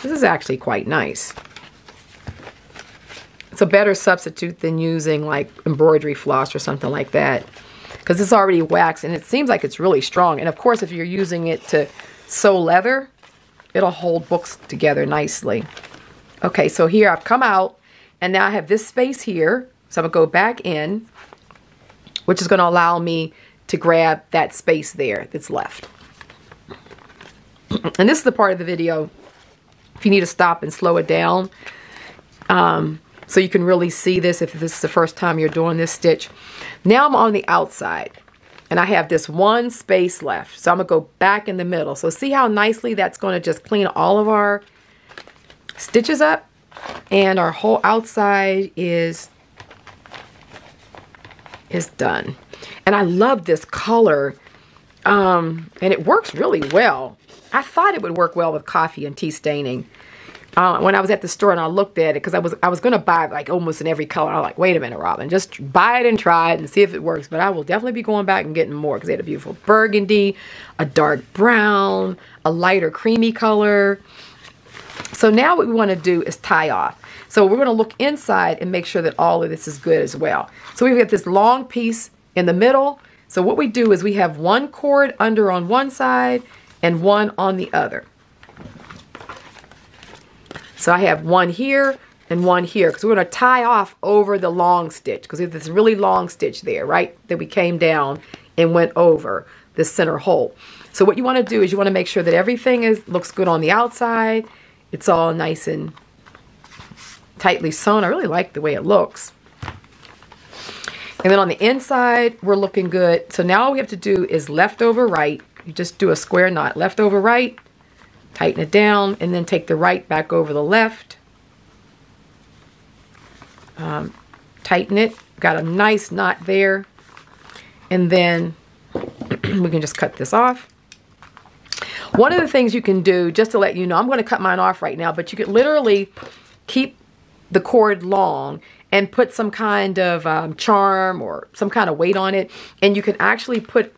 This is actually quite nice. It's a better substitute than using like embroidery floss or something like that. Because it's already waxed and it seems like it's really strong. And of course, if you're using it to sew leather, it'll hold books together nicely. Okay, so here I've come out and now I have this space here. So I'm to go back in, which is going to allow me to grab that space there that's left and this is the part of the video if you need to stop and slow it down um, so you can really see this if this is the first time you're doing this stitch. Now I'm on the outside and I have this one space left. So I'm going to go back in the middle. So see how nicely that's going to just clean all of our stitches up and our whole outside is is done. And I love this color um, and it works really well. I thought it would work well with coffee and tea staining. Uh, when I was at the store and I looked at it because I was I was going to buy like almost in every color. I was like, wait a minute, Robyn, just buy it and try it and see if it works. But I will definitely be going back and getting more because they had a beautiful burgundy, a dark brown, a lighter creamy color. So now what we want to do is tie off. So we're going to look inside and make sure that all of this is good as well. So we've got this long piece in the middle. So what we do is we have one cord under on one side and one on the other. So I have one here and one here because we're going to tie off over the long stitch because we have this really long stitch there, right, that we came down and went over the center hole. So what you want to do is you want to make sure that everything is looks good on the outside. It's all nice and tightly sewn. I really like the way it looks. And then on the inside, we're looking good. So now all we have to do is left over right you just do a square knot left over right, tighten it down, and then take the right back over the left. Um, tighten it. Got a nice knot there. And then we can just cut this off. One of the things you can do, just to let you know, I'm going to cut mine off right now, but you could literally keep the cord long and put some kind of um, charm or some kind of weight on it. And you can actually put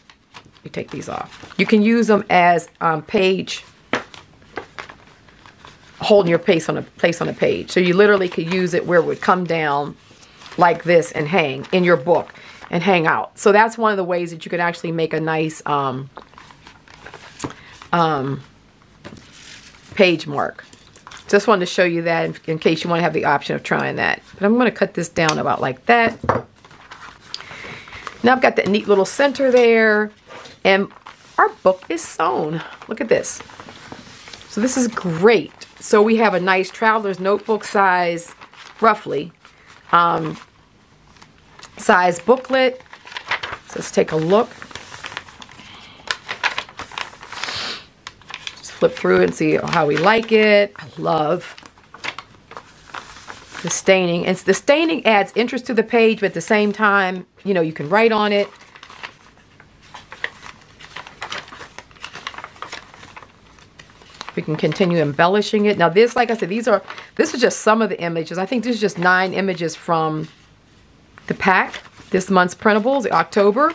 you take these off. You can use them as um, page, holding your place on a place on a page. So you literally could use it where it would come down like this and hang in your book and hang out. So that's one of the ways that you can actually make a nice um, um, page mark. Just wanted to show you that in, in case you want to have the option of trying that. But I'm going to cut this down about like that. Now I've got that neat little center there. And our book is sewn. Look at this. So this is great. So we have a nice traveler's notebook size, roughly, um, size booklet. So let's take a look. Flip through and see how we like it. I love the staining. And the staining adds interest to the page, but at the same time, you know, you can write on it. We can continue embellishing it. Now this, like I said, these are, this is just some of the images. I think this is just nine images from the pack, this month's printables, October.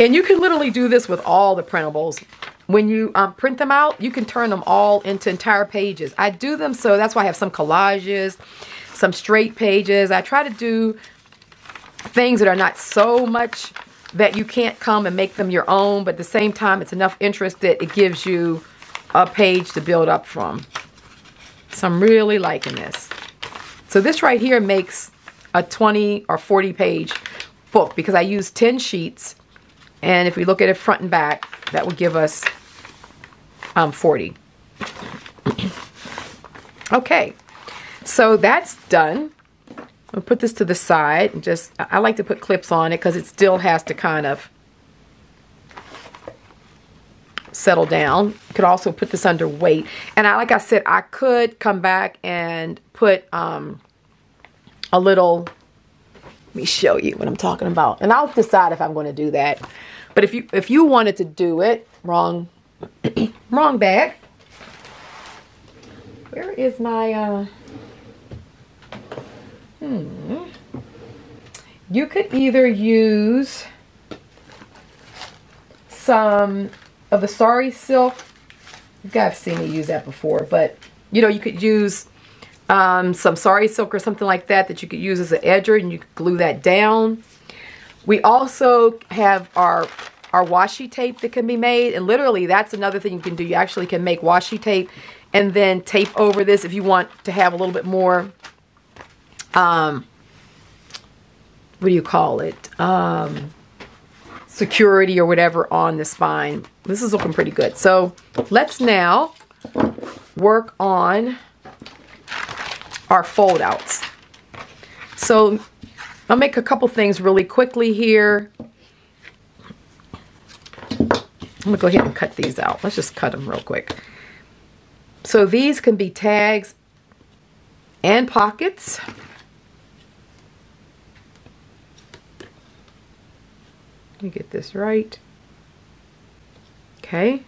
And you can literally do this with all the printables when you um, print them out, you can turn them all into entire pages. I do them so that's why I have some collages, some straight pages. I try to do things that are not so much that you can't come and make them your own, but at the same time, it's enough interest that it gives you a page to build up from. So I'm really liking this. So this right here makes a 20 or 40 page book because I use 10 sheets. And if we look at it front and back, that would give us um, 40. okay, so that's done. I'll put this to the side. And just I like to put clips on it because it still has to kind of settle down. Could also put this under weight. And I, like I said, I could come back and put um, a little, let me show you what I'm talking about. And I'll decide if I'm going to do that. But if you if you wanted to do it, wrong Wrong bag. Where is my, uh, hmm. You could either use some of the Sari Silk. You guys have seen me use that before, but you know, you could use um, some Sari Silk or something like that that you could use as an edger and you could glue that down. We also have our our washi tape that can be made. And literally, that's another thing you can do. You actually can make washi tape and then tape over this if you want to have a little bit more, um, what do you call it? Um, security or whatever on the spine. This is looking pretty good. So let's now work on our fold outs. So I'll make a couple things really quickly here. I'm to go ahead and cut these out. Let's just cut them real quick. So these can be tags and pockets. Let me get this right. Okay.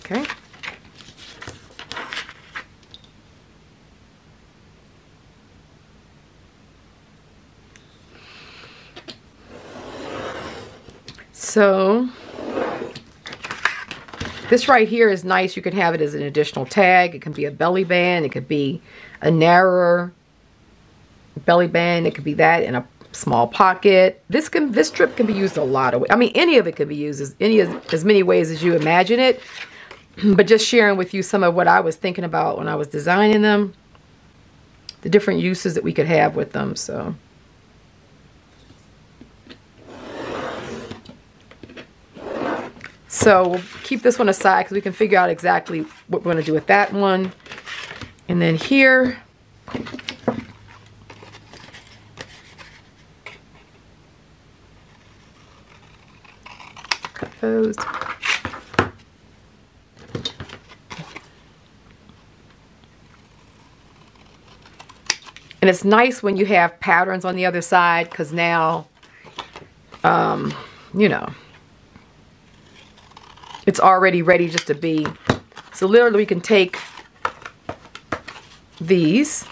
Okay. So this right here is nice. You can have it as an additional tag. It can be a belly band. It could be a narrower belly band. It could be that in a small pocket. This can this strip can be used a lot of ways. I mean, any of it can be used as any as, as many ways as you imagine it. but just sharing with you some of what I was thinking about when I was designing them. The different uses that we could have with them. So. So we'll keep this one aside because we can figure out exactly what we're going to do with that one. And then here, cut those. And it's nice when you have patterns on the other side because now, um, you know, it's already ready just to be. So literally we can take these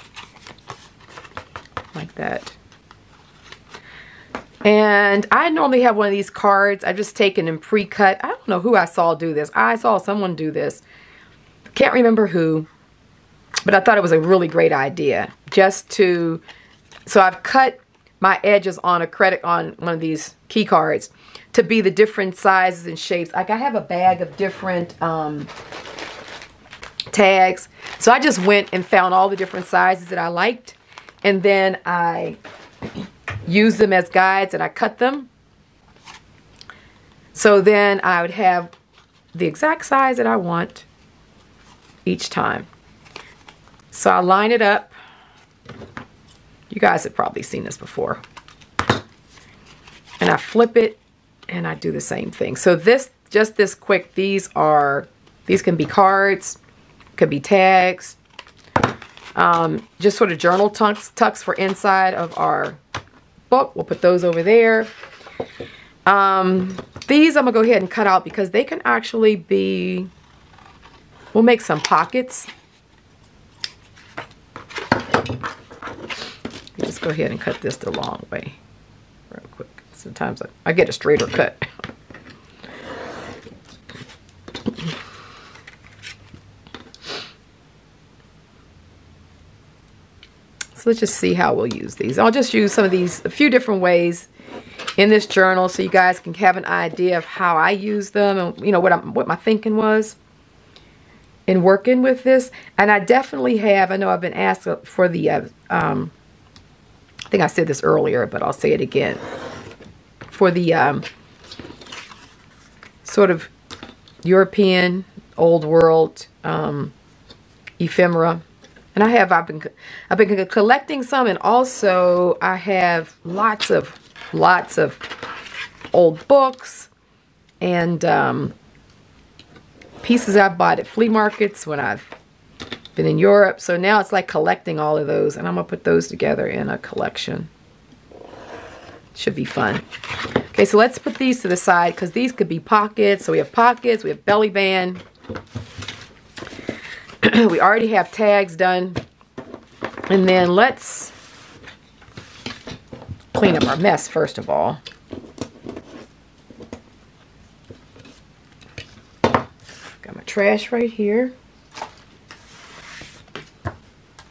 like that. And I normally have one of these cards. I've just taken and pre-cut. I don't know who I saw do this. I saw someone do this. Can't remember who. But I thought it was a really great idea. Just to... So I've cut my edges on a credit on one of these key cards to be the different sizes and shapes. Like I have a bag of different um, tags. So I just went and found all the different sizes that I liked. And then I used them as guides and I cut them. So then I would have the exact size that I want each time. So I line it up. You guys have probably seen this before. And I flip it and I do the same thing. So this, just this quick, these are, these can be cards, could be tags, um, just sort of journal tucks, tucks for inside of our book. We'll put those over there. Um, these I'm to go ahead and cut out because they can actually be, we'll make some pockets. Just go ahead and cut this the long way. Sometimes I, I get a straighter cut. So let's just see how we'll use these. I'll just use some of these a few different ways in this journal so you guys can have an idea of how I use them and you know what I'm what my thinking was in working with this. And I definitely have, I know I've been asked for the, uh, um, I think I said this earlier, but I'll say it again. For the um, sort of European, old world um, ephemera and I have, I've been, I've been collecting some and also I have lots of, lots of old books and um, pieces I bought at flea markets when I've been in Europe. So now it's like collecting all of those and I'm to put those together in a collection. Should be fun. Okay, so let's put these to the side because these could be pockets. So we have pockets, we have belly band. we already have tags done. And then let's clean up our mess first of all. Got my trash right here.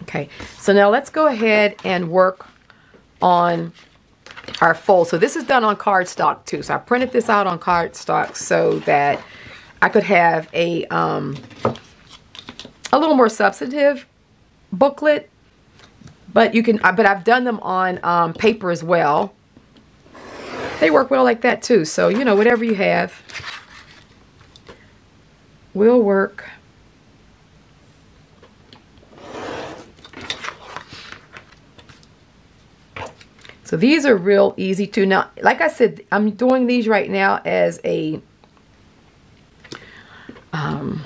Okay, so now let's go ahead and work on our fold. So this is done on cardstock too. So I printed this out on cardstock so that I could have a um, a little more substantive booklet. But you can, but I've done them on um, paper as well. They work well like that too. So, you know, whatever you have will work. So these are real easy to now. Like I said, I'm doing these right now as a um,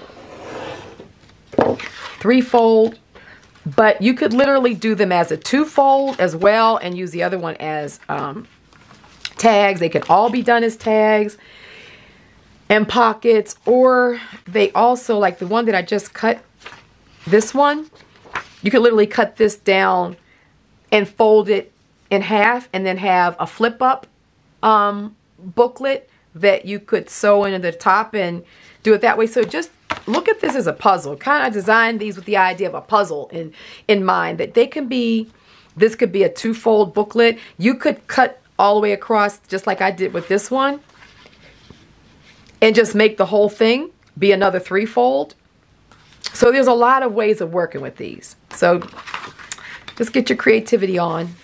three-fold, but you could literally do them as a two-fold as well and use the other one as um, tags. They can all be done as tags and pockets, or they also, like the one that I just cut, this one, you could literally cut this down and fold it in half and then have a flip up um, booklet that you could sew into the top and do it that way. So just look at this as a puzzle. Kind of design these with the idea of a puzzle in, in mind. That they can be, this could be a two-fold booklet. You could cut all the way across just like I did with this one. And just make the whole thing be another three-fold. So there's a lot of ways of working with these. So just get your creativity on.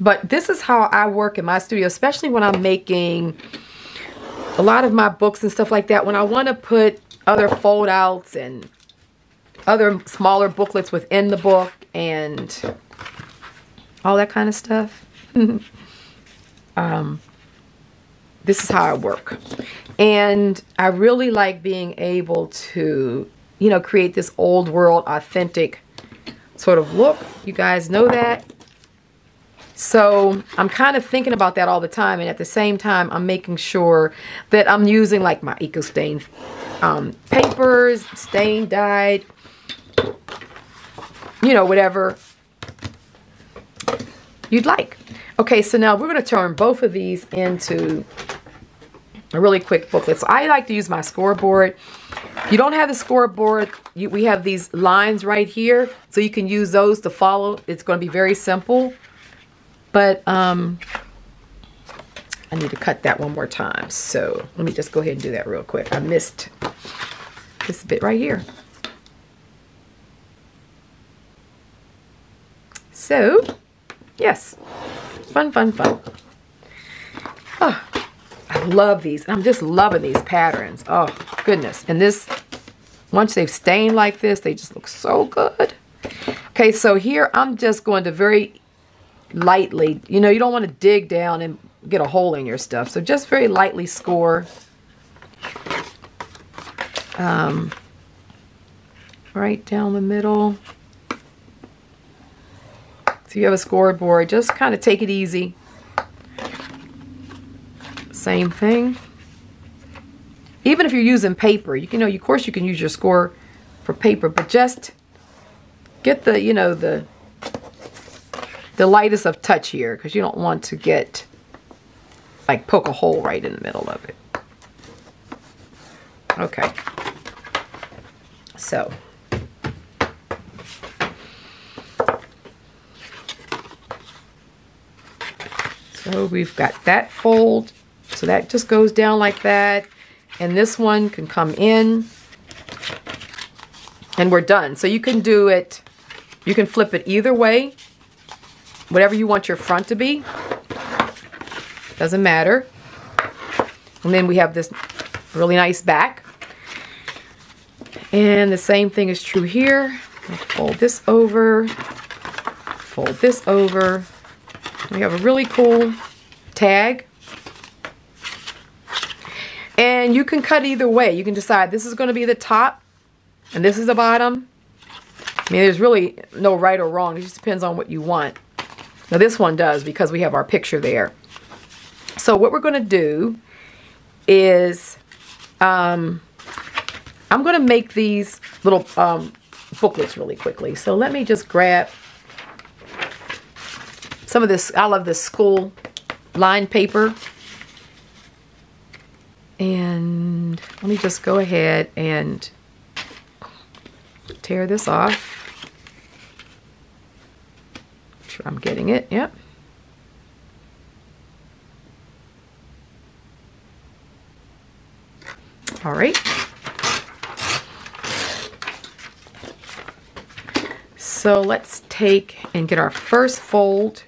But this is how I work in my studio, especially when I'm making a lot of my books and stuff like that, when I want to put other fold outs and other smaller booklets within the book and all that kind of stuff. um, this is how I work. And I really like being able to, you know, create this old world authentic sort of look. You guys know that. So I'm kind of thinking about that all the time. And at the same time, I'm making sure that I'm using like my eco stain um, papers, stain dyed, you know, whatever you'd like. Okay, so now we're going to turn both of these into a really quick booklet. So I like to use my scoreboard. If You don't have the scoreboard. You, we have these lines right here. So you can use those to follow. It's going to be very simple. But um, I need to cut that one more time. So let me just go ahead and do that real quick. I missed this bit right here. So, yes, fun, fun, fun. Oh, I love these. I'm just loving these patterns. Oh, goodness. And this, once they've stained like this, they just look so good. Okay, so here I'm just going to very lightly, you know, you don't want to dig down and get a hole in your stuff. So just very lightly score. Um, right down the middle. So you have a scoreboard, just kind of take it easy. Same thing. Even if you're using paper, you can know, of course you can use your score for paper, but just get the, you know, the the lightest of touch here because you don't want to get like poke a hole right in the middle of it. Okay. So. So we've got that fold. So that just goes down like that. And this one can come in. And we're done. So you can do it, you can flip it either way. Whatever you want your front to be. Doesn't matter. And then we have this really nice back. And the same thing is true here. fold this over, fold this over. We have a really cool tag. And you can cut either way. You can decide this is going to be the top and this is the bottom. I mean, there's really no right or wrong. It just depends on what you want. Now this one does because we have our picture there. So what we're going to do is um, I'm going to make these little um, booklets really quickly. So let me just grab some of this. I love this school lined paper. And let me just go ahead and tear this off. Make I'm getting it. Yep. All right. So let's take and get our first fold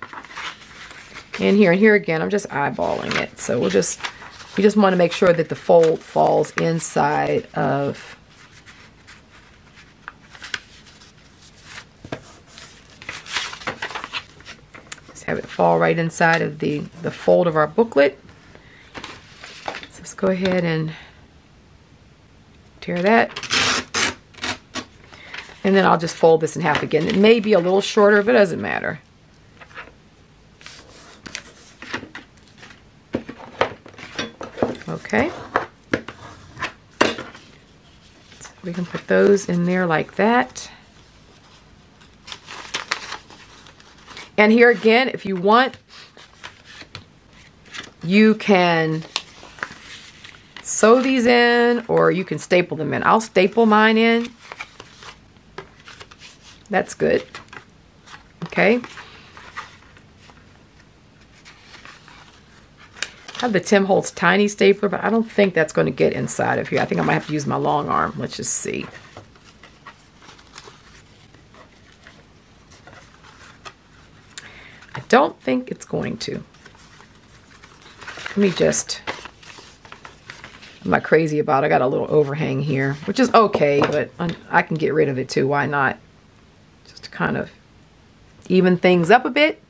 in here. And here again, I'm just eyeballing it. So we'll just, we just want to make sure that the fold falls inside of Just have it fall right inside of the, the fold of our booklet. So let's go ahead and tear that. And then I'll just fold this in half again. It may be a little shorter, but it doesn't matter. Okay. So we can put those in there like that. And here again, if you want, you can sew these in or you can staple them in. I'll staple mine in. That's good. Okay. I have the Tim Holtz tiny stapler, but I don't think that's going to get inside of here. I think I might have to use my long arm. Let's just see. I think it's going to. Let me just I'm not crazy about. I got a little overhang here, which is okay, but I can get rid of it too. Why not? Just to kind of even things up a bit.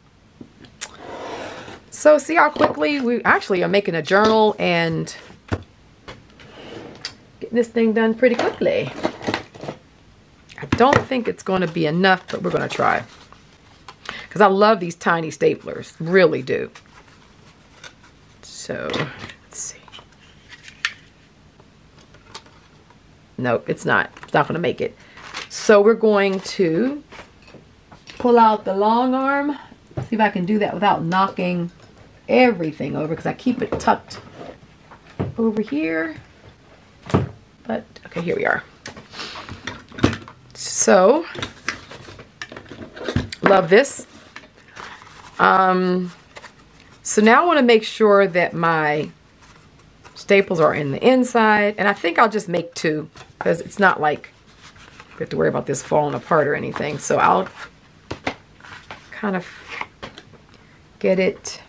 So see how quickly we actually are making a journal and getting this thing done pretty quickly. I don't think it's going to be enough, but we're going to try. Because I love these tiny staplers. Really do. So let's see. Nope, it's not. It's not going to make it. So we're going to pull out the long arm. See if I can do that without knocking everything over because I keep it tucked over here. But, okay, here we are. So, love this. Um, so now I want to make sure that my staples are in the inside. And I think I'll just make two because it's not like we have to worry about this falling apart or anything. So I'll kind of get it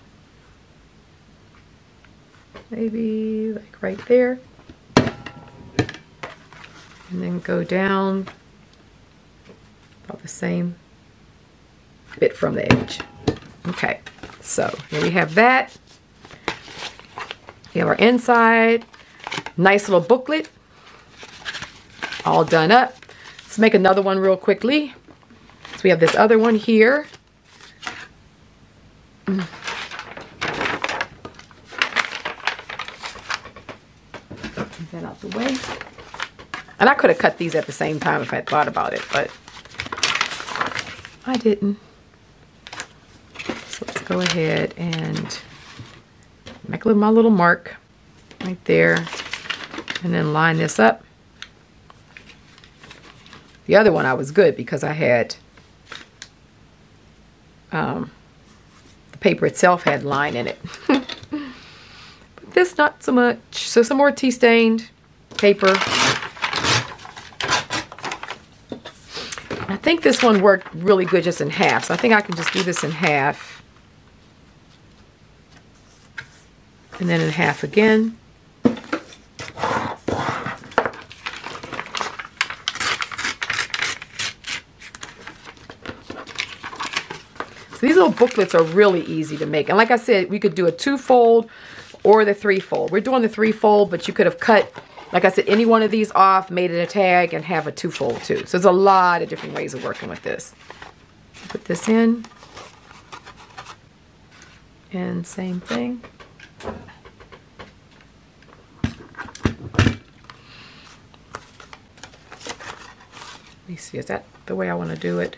maybe like right there and then go down about the same bit from the edge. Okay, so here we have that. We have our inside, nice little booklet, all done up. Let's make another one real quickly. So we have this other one here. Get that out the way. And I could have cut these at the same time if I thought about it, but I didn't. Go ahead and make my little mark right there and then line this up. The other one I was good because I had um, the paper itself had line in it. but this not so much. So some more tea stained paper. I think this one worked really good just in half. So I think I can just do this in half. And then in half again. So these little booklets are really easy to make. And like I said, we could do a two-fold or the three-fold. We're doing the three-fold, but you could have cut like I said, any one of these off, made it a tag, and have a two-fold too. So there's a lot of different ways of working with this. Put this in. And same thing. Let me see, is that the way I want to do it?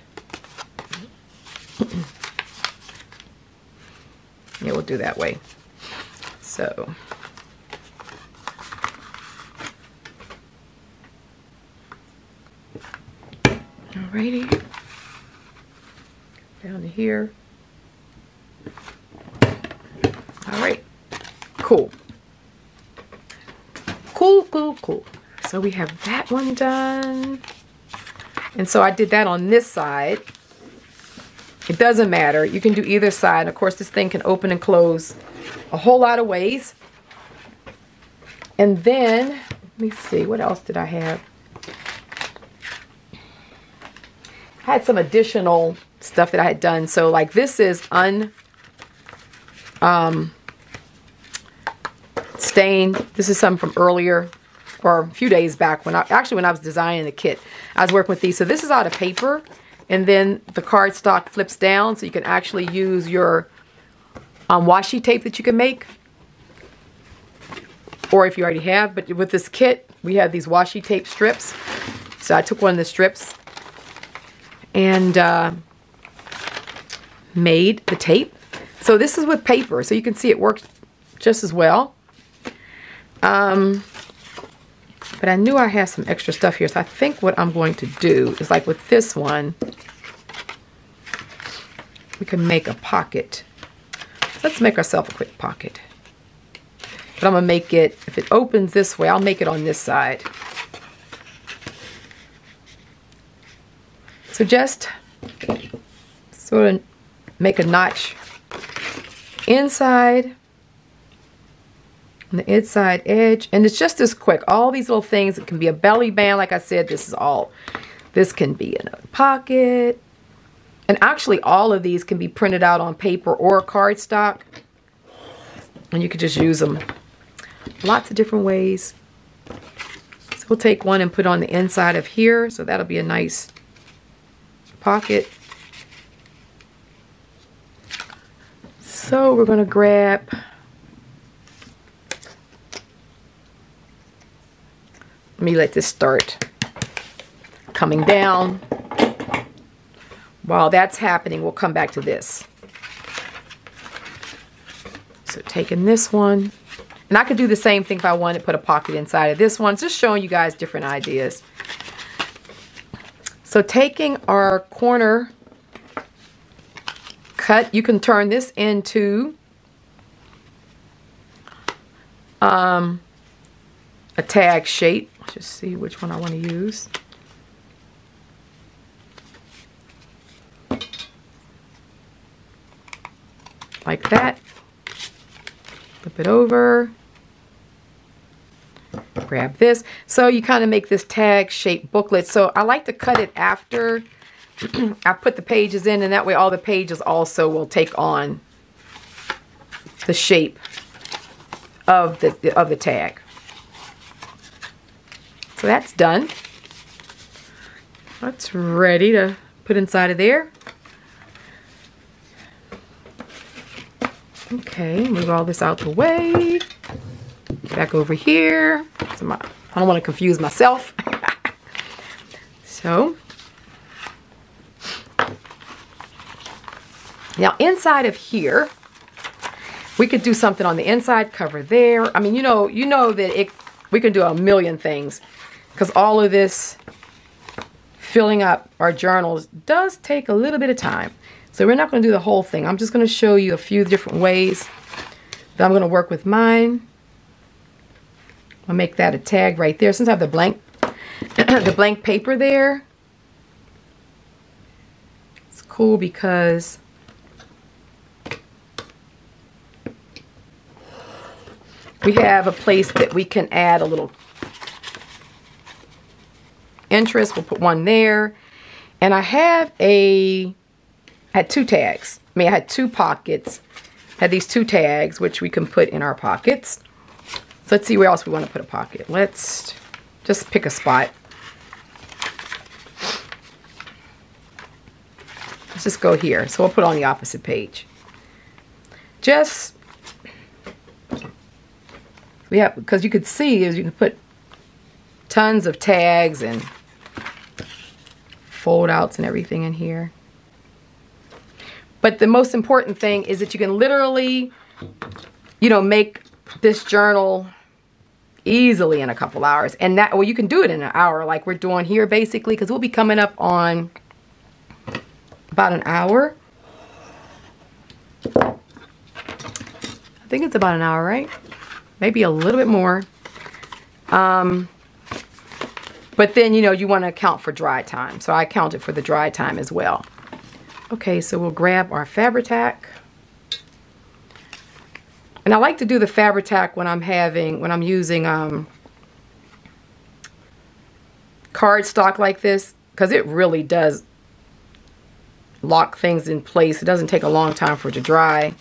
yeah, we'll do that way. So... Alrighty. Down to here. Alright. Cool. Cool, cool, cool. So we have that one done. And so I did that on this side. It doesn't matter. You can do either side. Of course, this thing can open and close a whole lot of ways. And then, let me see, what else did I have? I had some additional stuff that I had done. So like this is un um, stained. This is some from earlier or a few days back when I actually when I was designing the kit. I was working with these. So this is out of paper and then the cardstock flips down so you can actually use your um, washi tape that you can make or if you already have. But with this kit, we have these washi tape strips. So I took one of the strips and uh, made the tape. So this is with paper, so you can see it works just as well. Um, but I knew I had some extra stuff here, so I think what I'm going to do is like with this one, we can make a pocket. Let's make ourselves a quick pocket. But I'm to make it, if it opens this way, I'll make it on this side. So just sort of make a notch inside on the inside edge and it's just as quick all these little things it can be a belly band like I said this is all this can be in a pocket. And actually all of these can be printed out on paper or cardstock. And you could just use them lots of different ways. So we'll take one and put on the inside of here so that'll be a nice pocket. So we're going to grab me let this start coming down. While that's happening, we'll come back to this. So taking this one, and I could do the same thing if I wanted to put a pocket inside of this one. Just showing you guys different ideas. So taking our corner cut, you can turn this into um, a tag shape. Let's just see which one I want to use. Like that. Flip it over. Grab this. So you kind of make this tag shape booklet. So I like to cut it after I put the pages in and that way all the pages also will take on the shape of the of the tag. So that's done. That's ready to put inside of there. Okay, move all this out the way. Back over here. So my, I don't want to confuse myself. so, now inside of here, we could do something on the inside cover there. I mean, you know, you know that it we can do a million things because all of this filling up our journals does take a little bit of time. So we're not going to do the whole thing. I'm just going to show you a few different ways that I'm going to work with mine. I'll make that a tag right there. Since I have the blank, the blank paper there, it's cool because we have a place that we can add a little interest. We'll put one there. And I have a had two tags. I mean, I had two pockets. Had these two tags, which we can put in our pockets. So let's see where else we want to put a pocket. Let's just pick a spot. Let's just go here. So we'll put on the opposite page. Just, we have, because you could see is you can put tons of tags and fold outs and everything in here. But the most important thing is that you can literally, you know, make this journal easily in a couple hours. And that, well, you can do it in an hour like we're doing here basically because we'll be coming up on about an hour. I think it's about an hour, right? Maybe a little bit more. Um, but then, you know, you want to account for dry time. So I counted for the dry time as well. Okay, so we'll grab our Fabri-Tac. And I like to do the Fabri-Tac when I'm having, when I'm using um, cardstock like this, because it really does lock things in place. It doesn't take a long time for it to dry.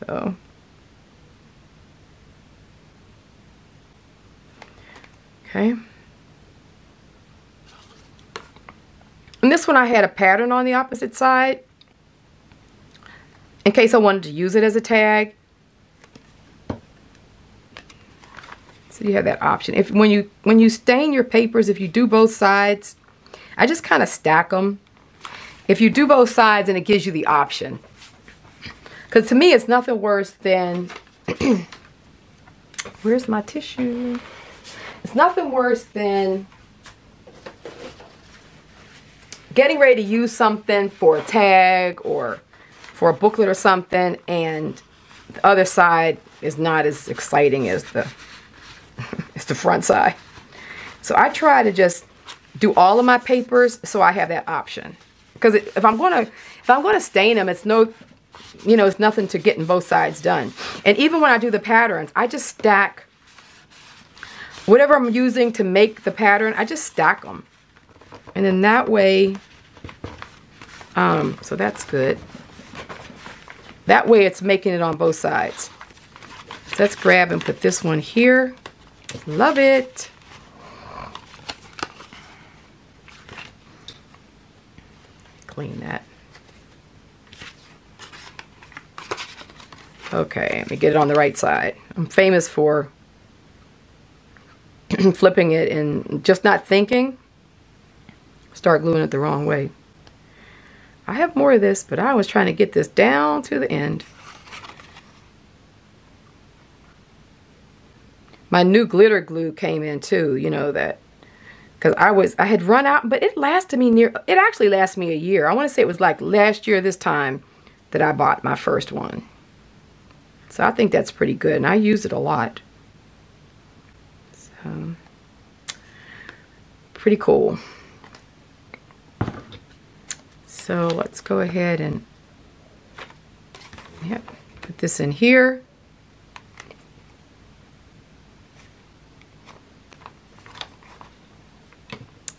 So. Okay. And this one I had a pattern on the opposite side in case I wanted to use it as a tag. So you have that option. If when you when you stain your papers, if you do both sides, I just kind of stack them. If you do both sides and it gives you the option. Because to me, it's nothing worse than, where's my tissue? It's nothing worse than getting ready to use something for a tag or for a booklet or something and the other side is not as exciting as the as the front side. So I try to just do all of my papers so I have that option. Because if I'm gonna if I'm gonna stain them, it's no you know, it's nothing to getting both sides done. And even when I do the patterns, I just stack whatever I'm using to make the pattern, I just stack them. And then that way, um, so that's good. That way it's making it on both sides. So let's grab and put this one here. Love it. Clean that. Okay, let me get it on the right side. I'm famous for flipping it and just not thinking start gluing it the wrong way. I have more of this, but I was trying to get this down to the end. My new glitter glue came in too, you know, that because I was I had run out, but it lasted me near. It actually lasted me a year. I want to say it was like last year this time that I bought my first one. So I think that's pretty good, and I use it a lot. So pretty cool. So let's go ahead and yep, put this in here.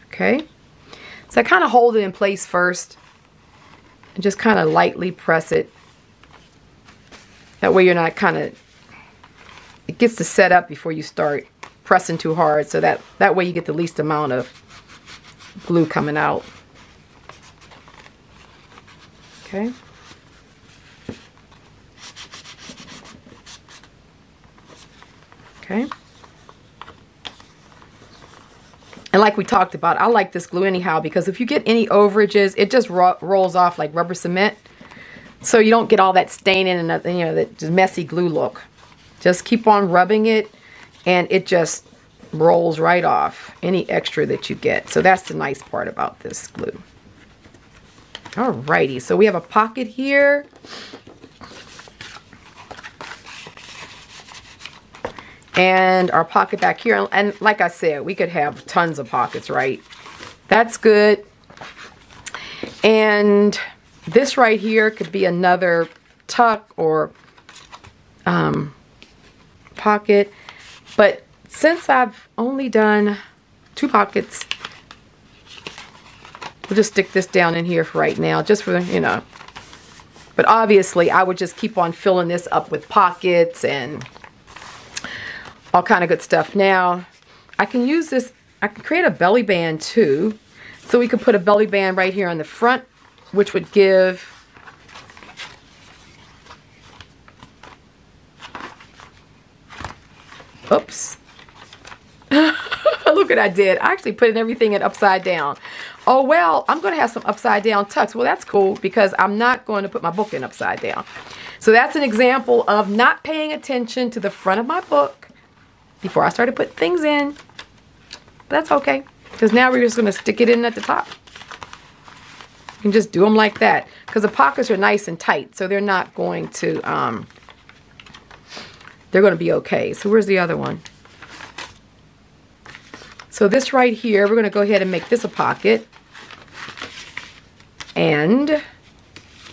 Okay. So I kind of hold it in place first and just kind of lightly press it. That way you're not kind of, it gets to set up before you start pressing too hard. So that, that way you get the least amount of glue coming out. Okay. Okay. And like we talked about, I like this glue anyhow because if you get any overages, it just ro rolls off like rubber cement. So you don't get all that staining and you know that messy glue look. Just keep on rubbing it and it just rolls right off any extra that you get. So that's the nice part about this glue. Alrighty, so we have a pocket here. and our pocket back here. And like I said, we could have tons of pockets, right? That's good. And this right here could be another tuck or um, pocket. But since I've only done two pockets, we'll just stick this down in here for right now, just for, you know. But obviously, I would just keep on filling this up with pockets and all kind of good stuff. Now, I can use this, I can create a belly band too. So we could put a belly band right here on the front, which would give Oops. Look what I did. I actually put everything in upside down. Oh, well, I'm going to have some upside down tucks. Well, that's cool because I'm not going to put my book in upside down. So that's an example of not paying attention to the front of my book before I started putting things in. But that's okay, because now we're just going to stick it in at the top. You can just do them like that, because the pockets are nice and tight, so they're not going to, um, they're going to be okay. So where's the other one? So this right here, we're going to go ahead and make this a pocket. And,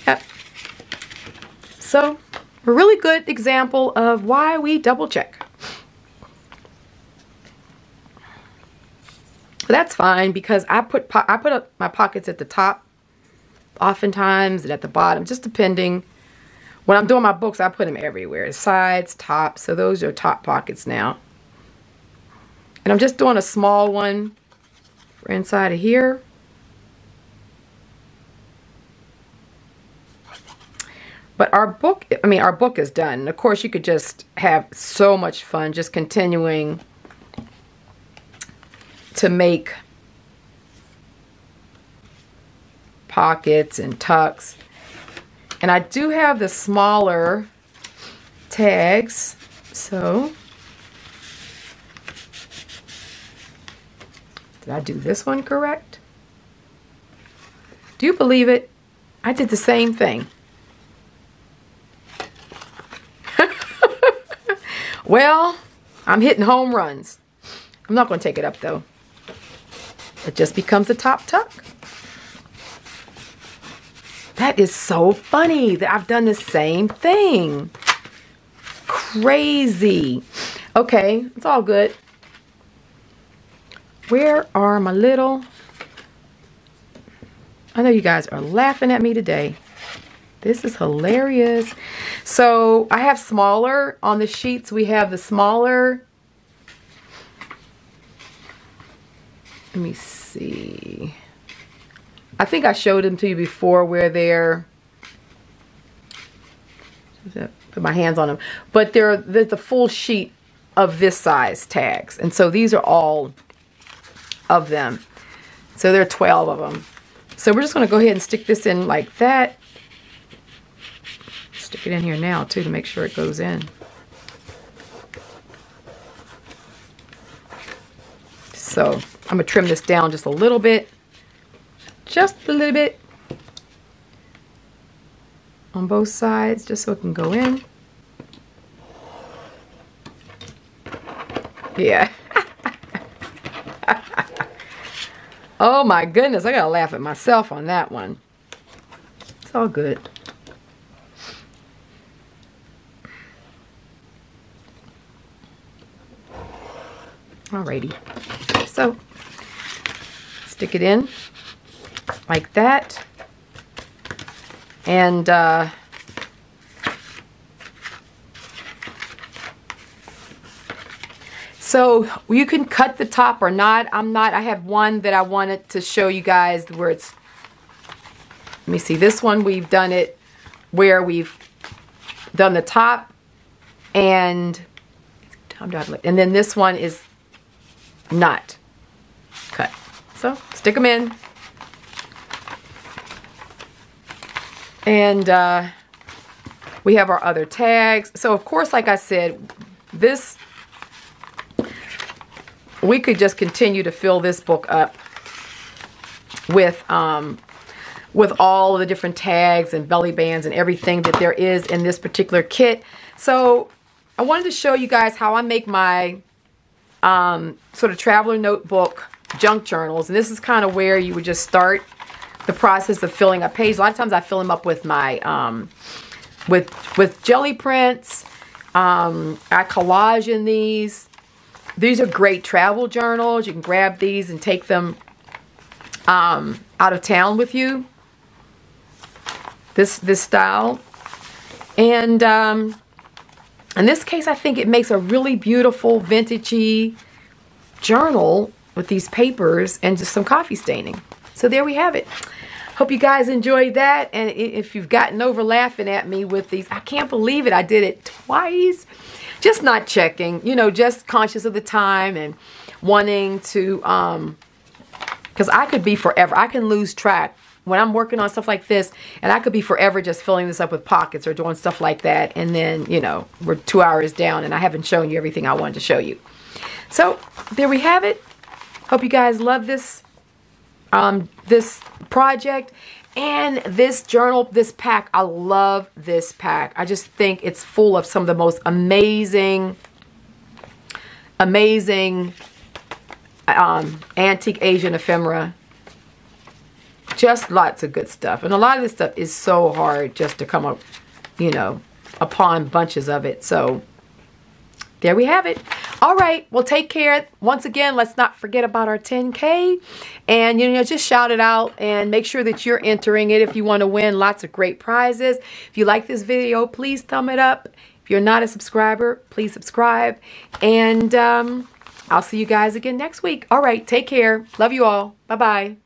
yep. So, a really good example of why we double check. that's fine because I put I put up my pockets at the top oftentimes and at the bottom, just depending. When I'm doing my books, I put them everywhere. Sides, top. So those are top pockets now. And I'm just doing a small one for inside of here. But our book, I mean, our book is done. And of course, you could just have so much fun just continuing to make pockets and tucks. And I do have the smaller tags, so did I do this one correct? Do you believe it? I did the same thing. well, I'm hitting home runs. I'm not going to take it up though. It just becomes a top tuck. That is so funny that I've done the same thing. Crazy. Okay, it's all good. Where are my little... I know you guys are laughing at me today. This is hilarious. So I have smaller on the sheets. We have the smaller Let me see. I think I showed them to you before where they're, put my hands on them, but they're, the full sheet of this size tags. And so these are all of them. So there are 12 of them. So we're just going to go ahead and stick this in like that. Stick it in here now too to make sure it goes in. So I'm to trim this down just a little bit. Just a little bit. On both sides, just so it can go in. Yeah. oh my goodness, I gotta laugh at myself on that one. It's all good. Alrighty. So, stick it in like that. And, uh, So you can cut the top or not. I'm not, I have one that I wanted to show you guys where it's, let me see, this one we've done it where we've done the top and, and then this one is not cut. So stick them in. And uh, we have our other tags. So of course, like I said, this, we could just continue to fill this book up with um, with all the different tags and belly bands and everything that there is in this particular kit. So I wanted to show you guys how I make my um, sort of traveler notebook junk journals. And this is kind of where you would just start the process of filling up pages. A lot of times I fill them up with my, um, with, with Gelli prints. Um, I collage in these. These are great travel journals. You can grab these and take them um, out of town with you. This, this style. And um, in this case, I think it makes a really beautiful vintagey journal with these papers and just some coffee staining. So there we have it. Hope you guys enjoyed that. And if you've gotten over laughing at me with these, I can't believe it. I did it twice. Just not checking, you know, just conscious of the time and wanting to, um, because I could be forever. I can lose track when I'm working on stuff like this, and I could be forever just filling this up with pockets or doing stuff like that, and then, you know, we're two hours down and I haven't shown you everything I wanted to show you. So, there we have it. Hope you guys love this, um, this project and this journal, this pack. I love this pack. I just think it's full of some of the most amazing, amazing um, antique Asian ephemera just lots of good stuff. And a lot of this stuff is so hard just to come up, you know, upon bunches of it. So there we have it. All right. Well, take care. Once again, let's not forget about our 10K. And, you know, just shout it out and make sure that you're entering it if you want to win lots of great prizes. If you like this video, please thumb it up. If you're not a subscriber, please subscribe. And um, I'll see you guys again next week. All right. Take care. Love you all. Bye-bye.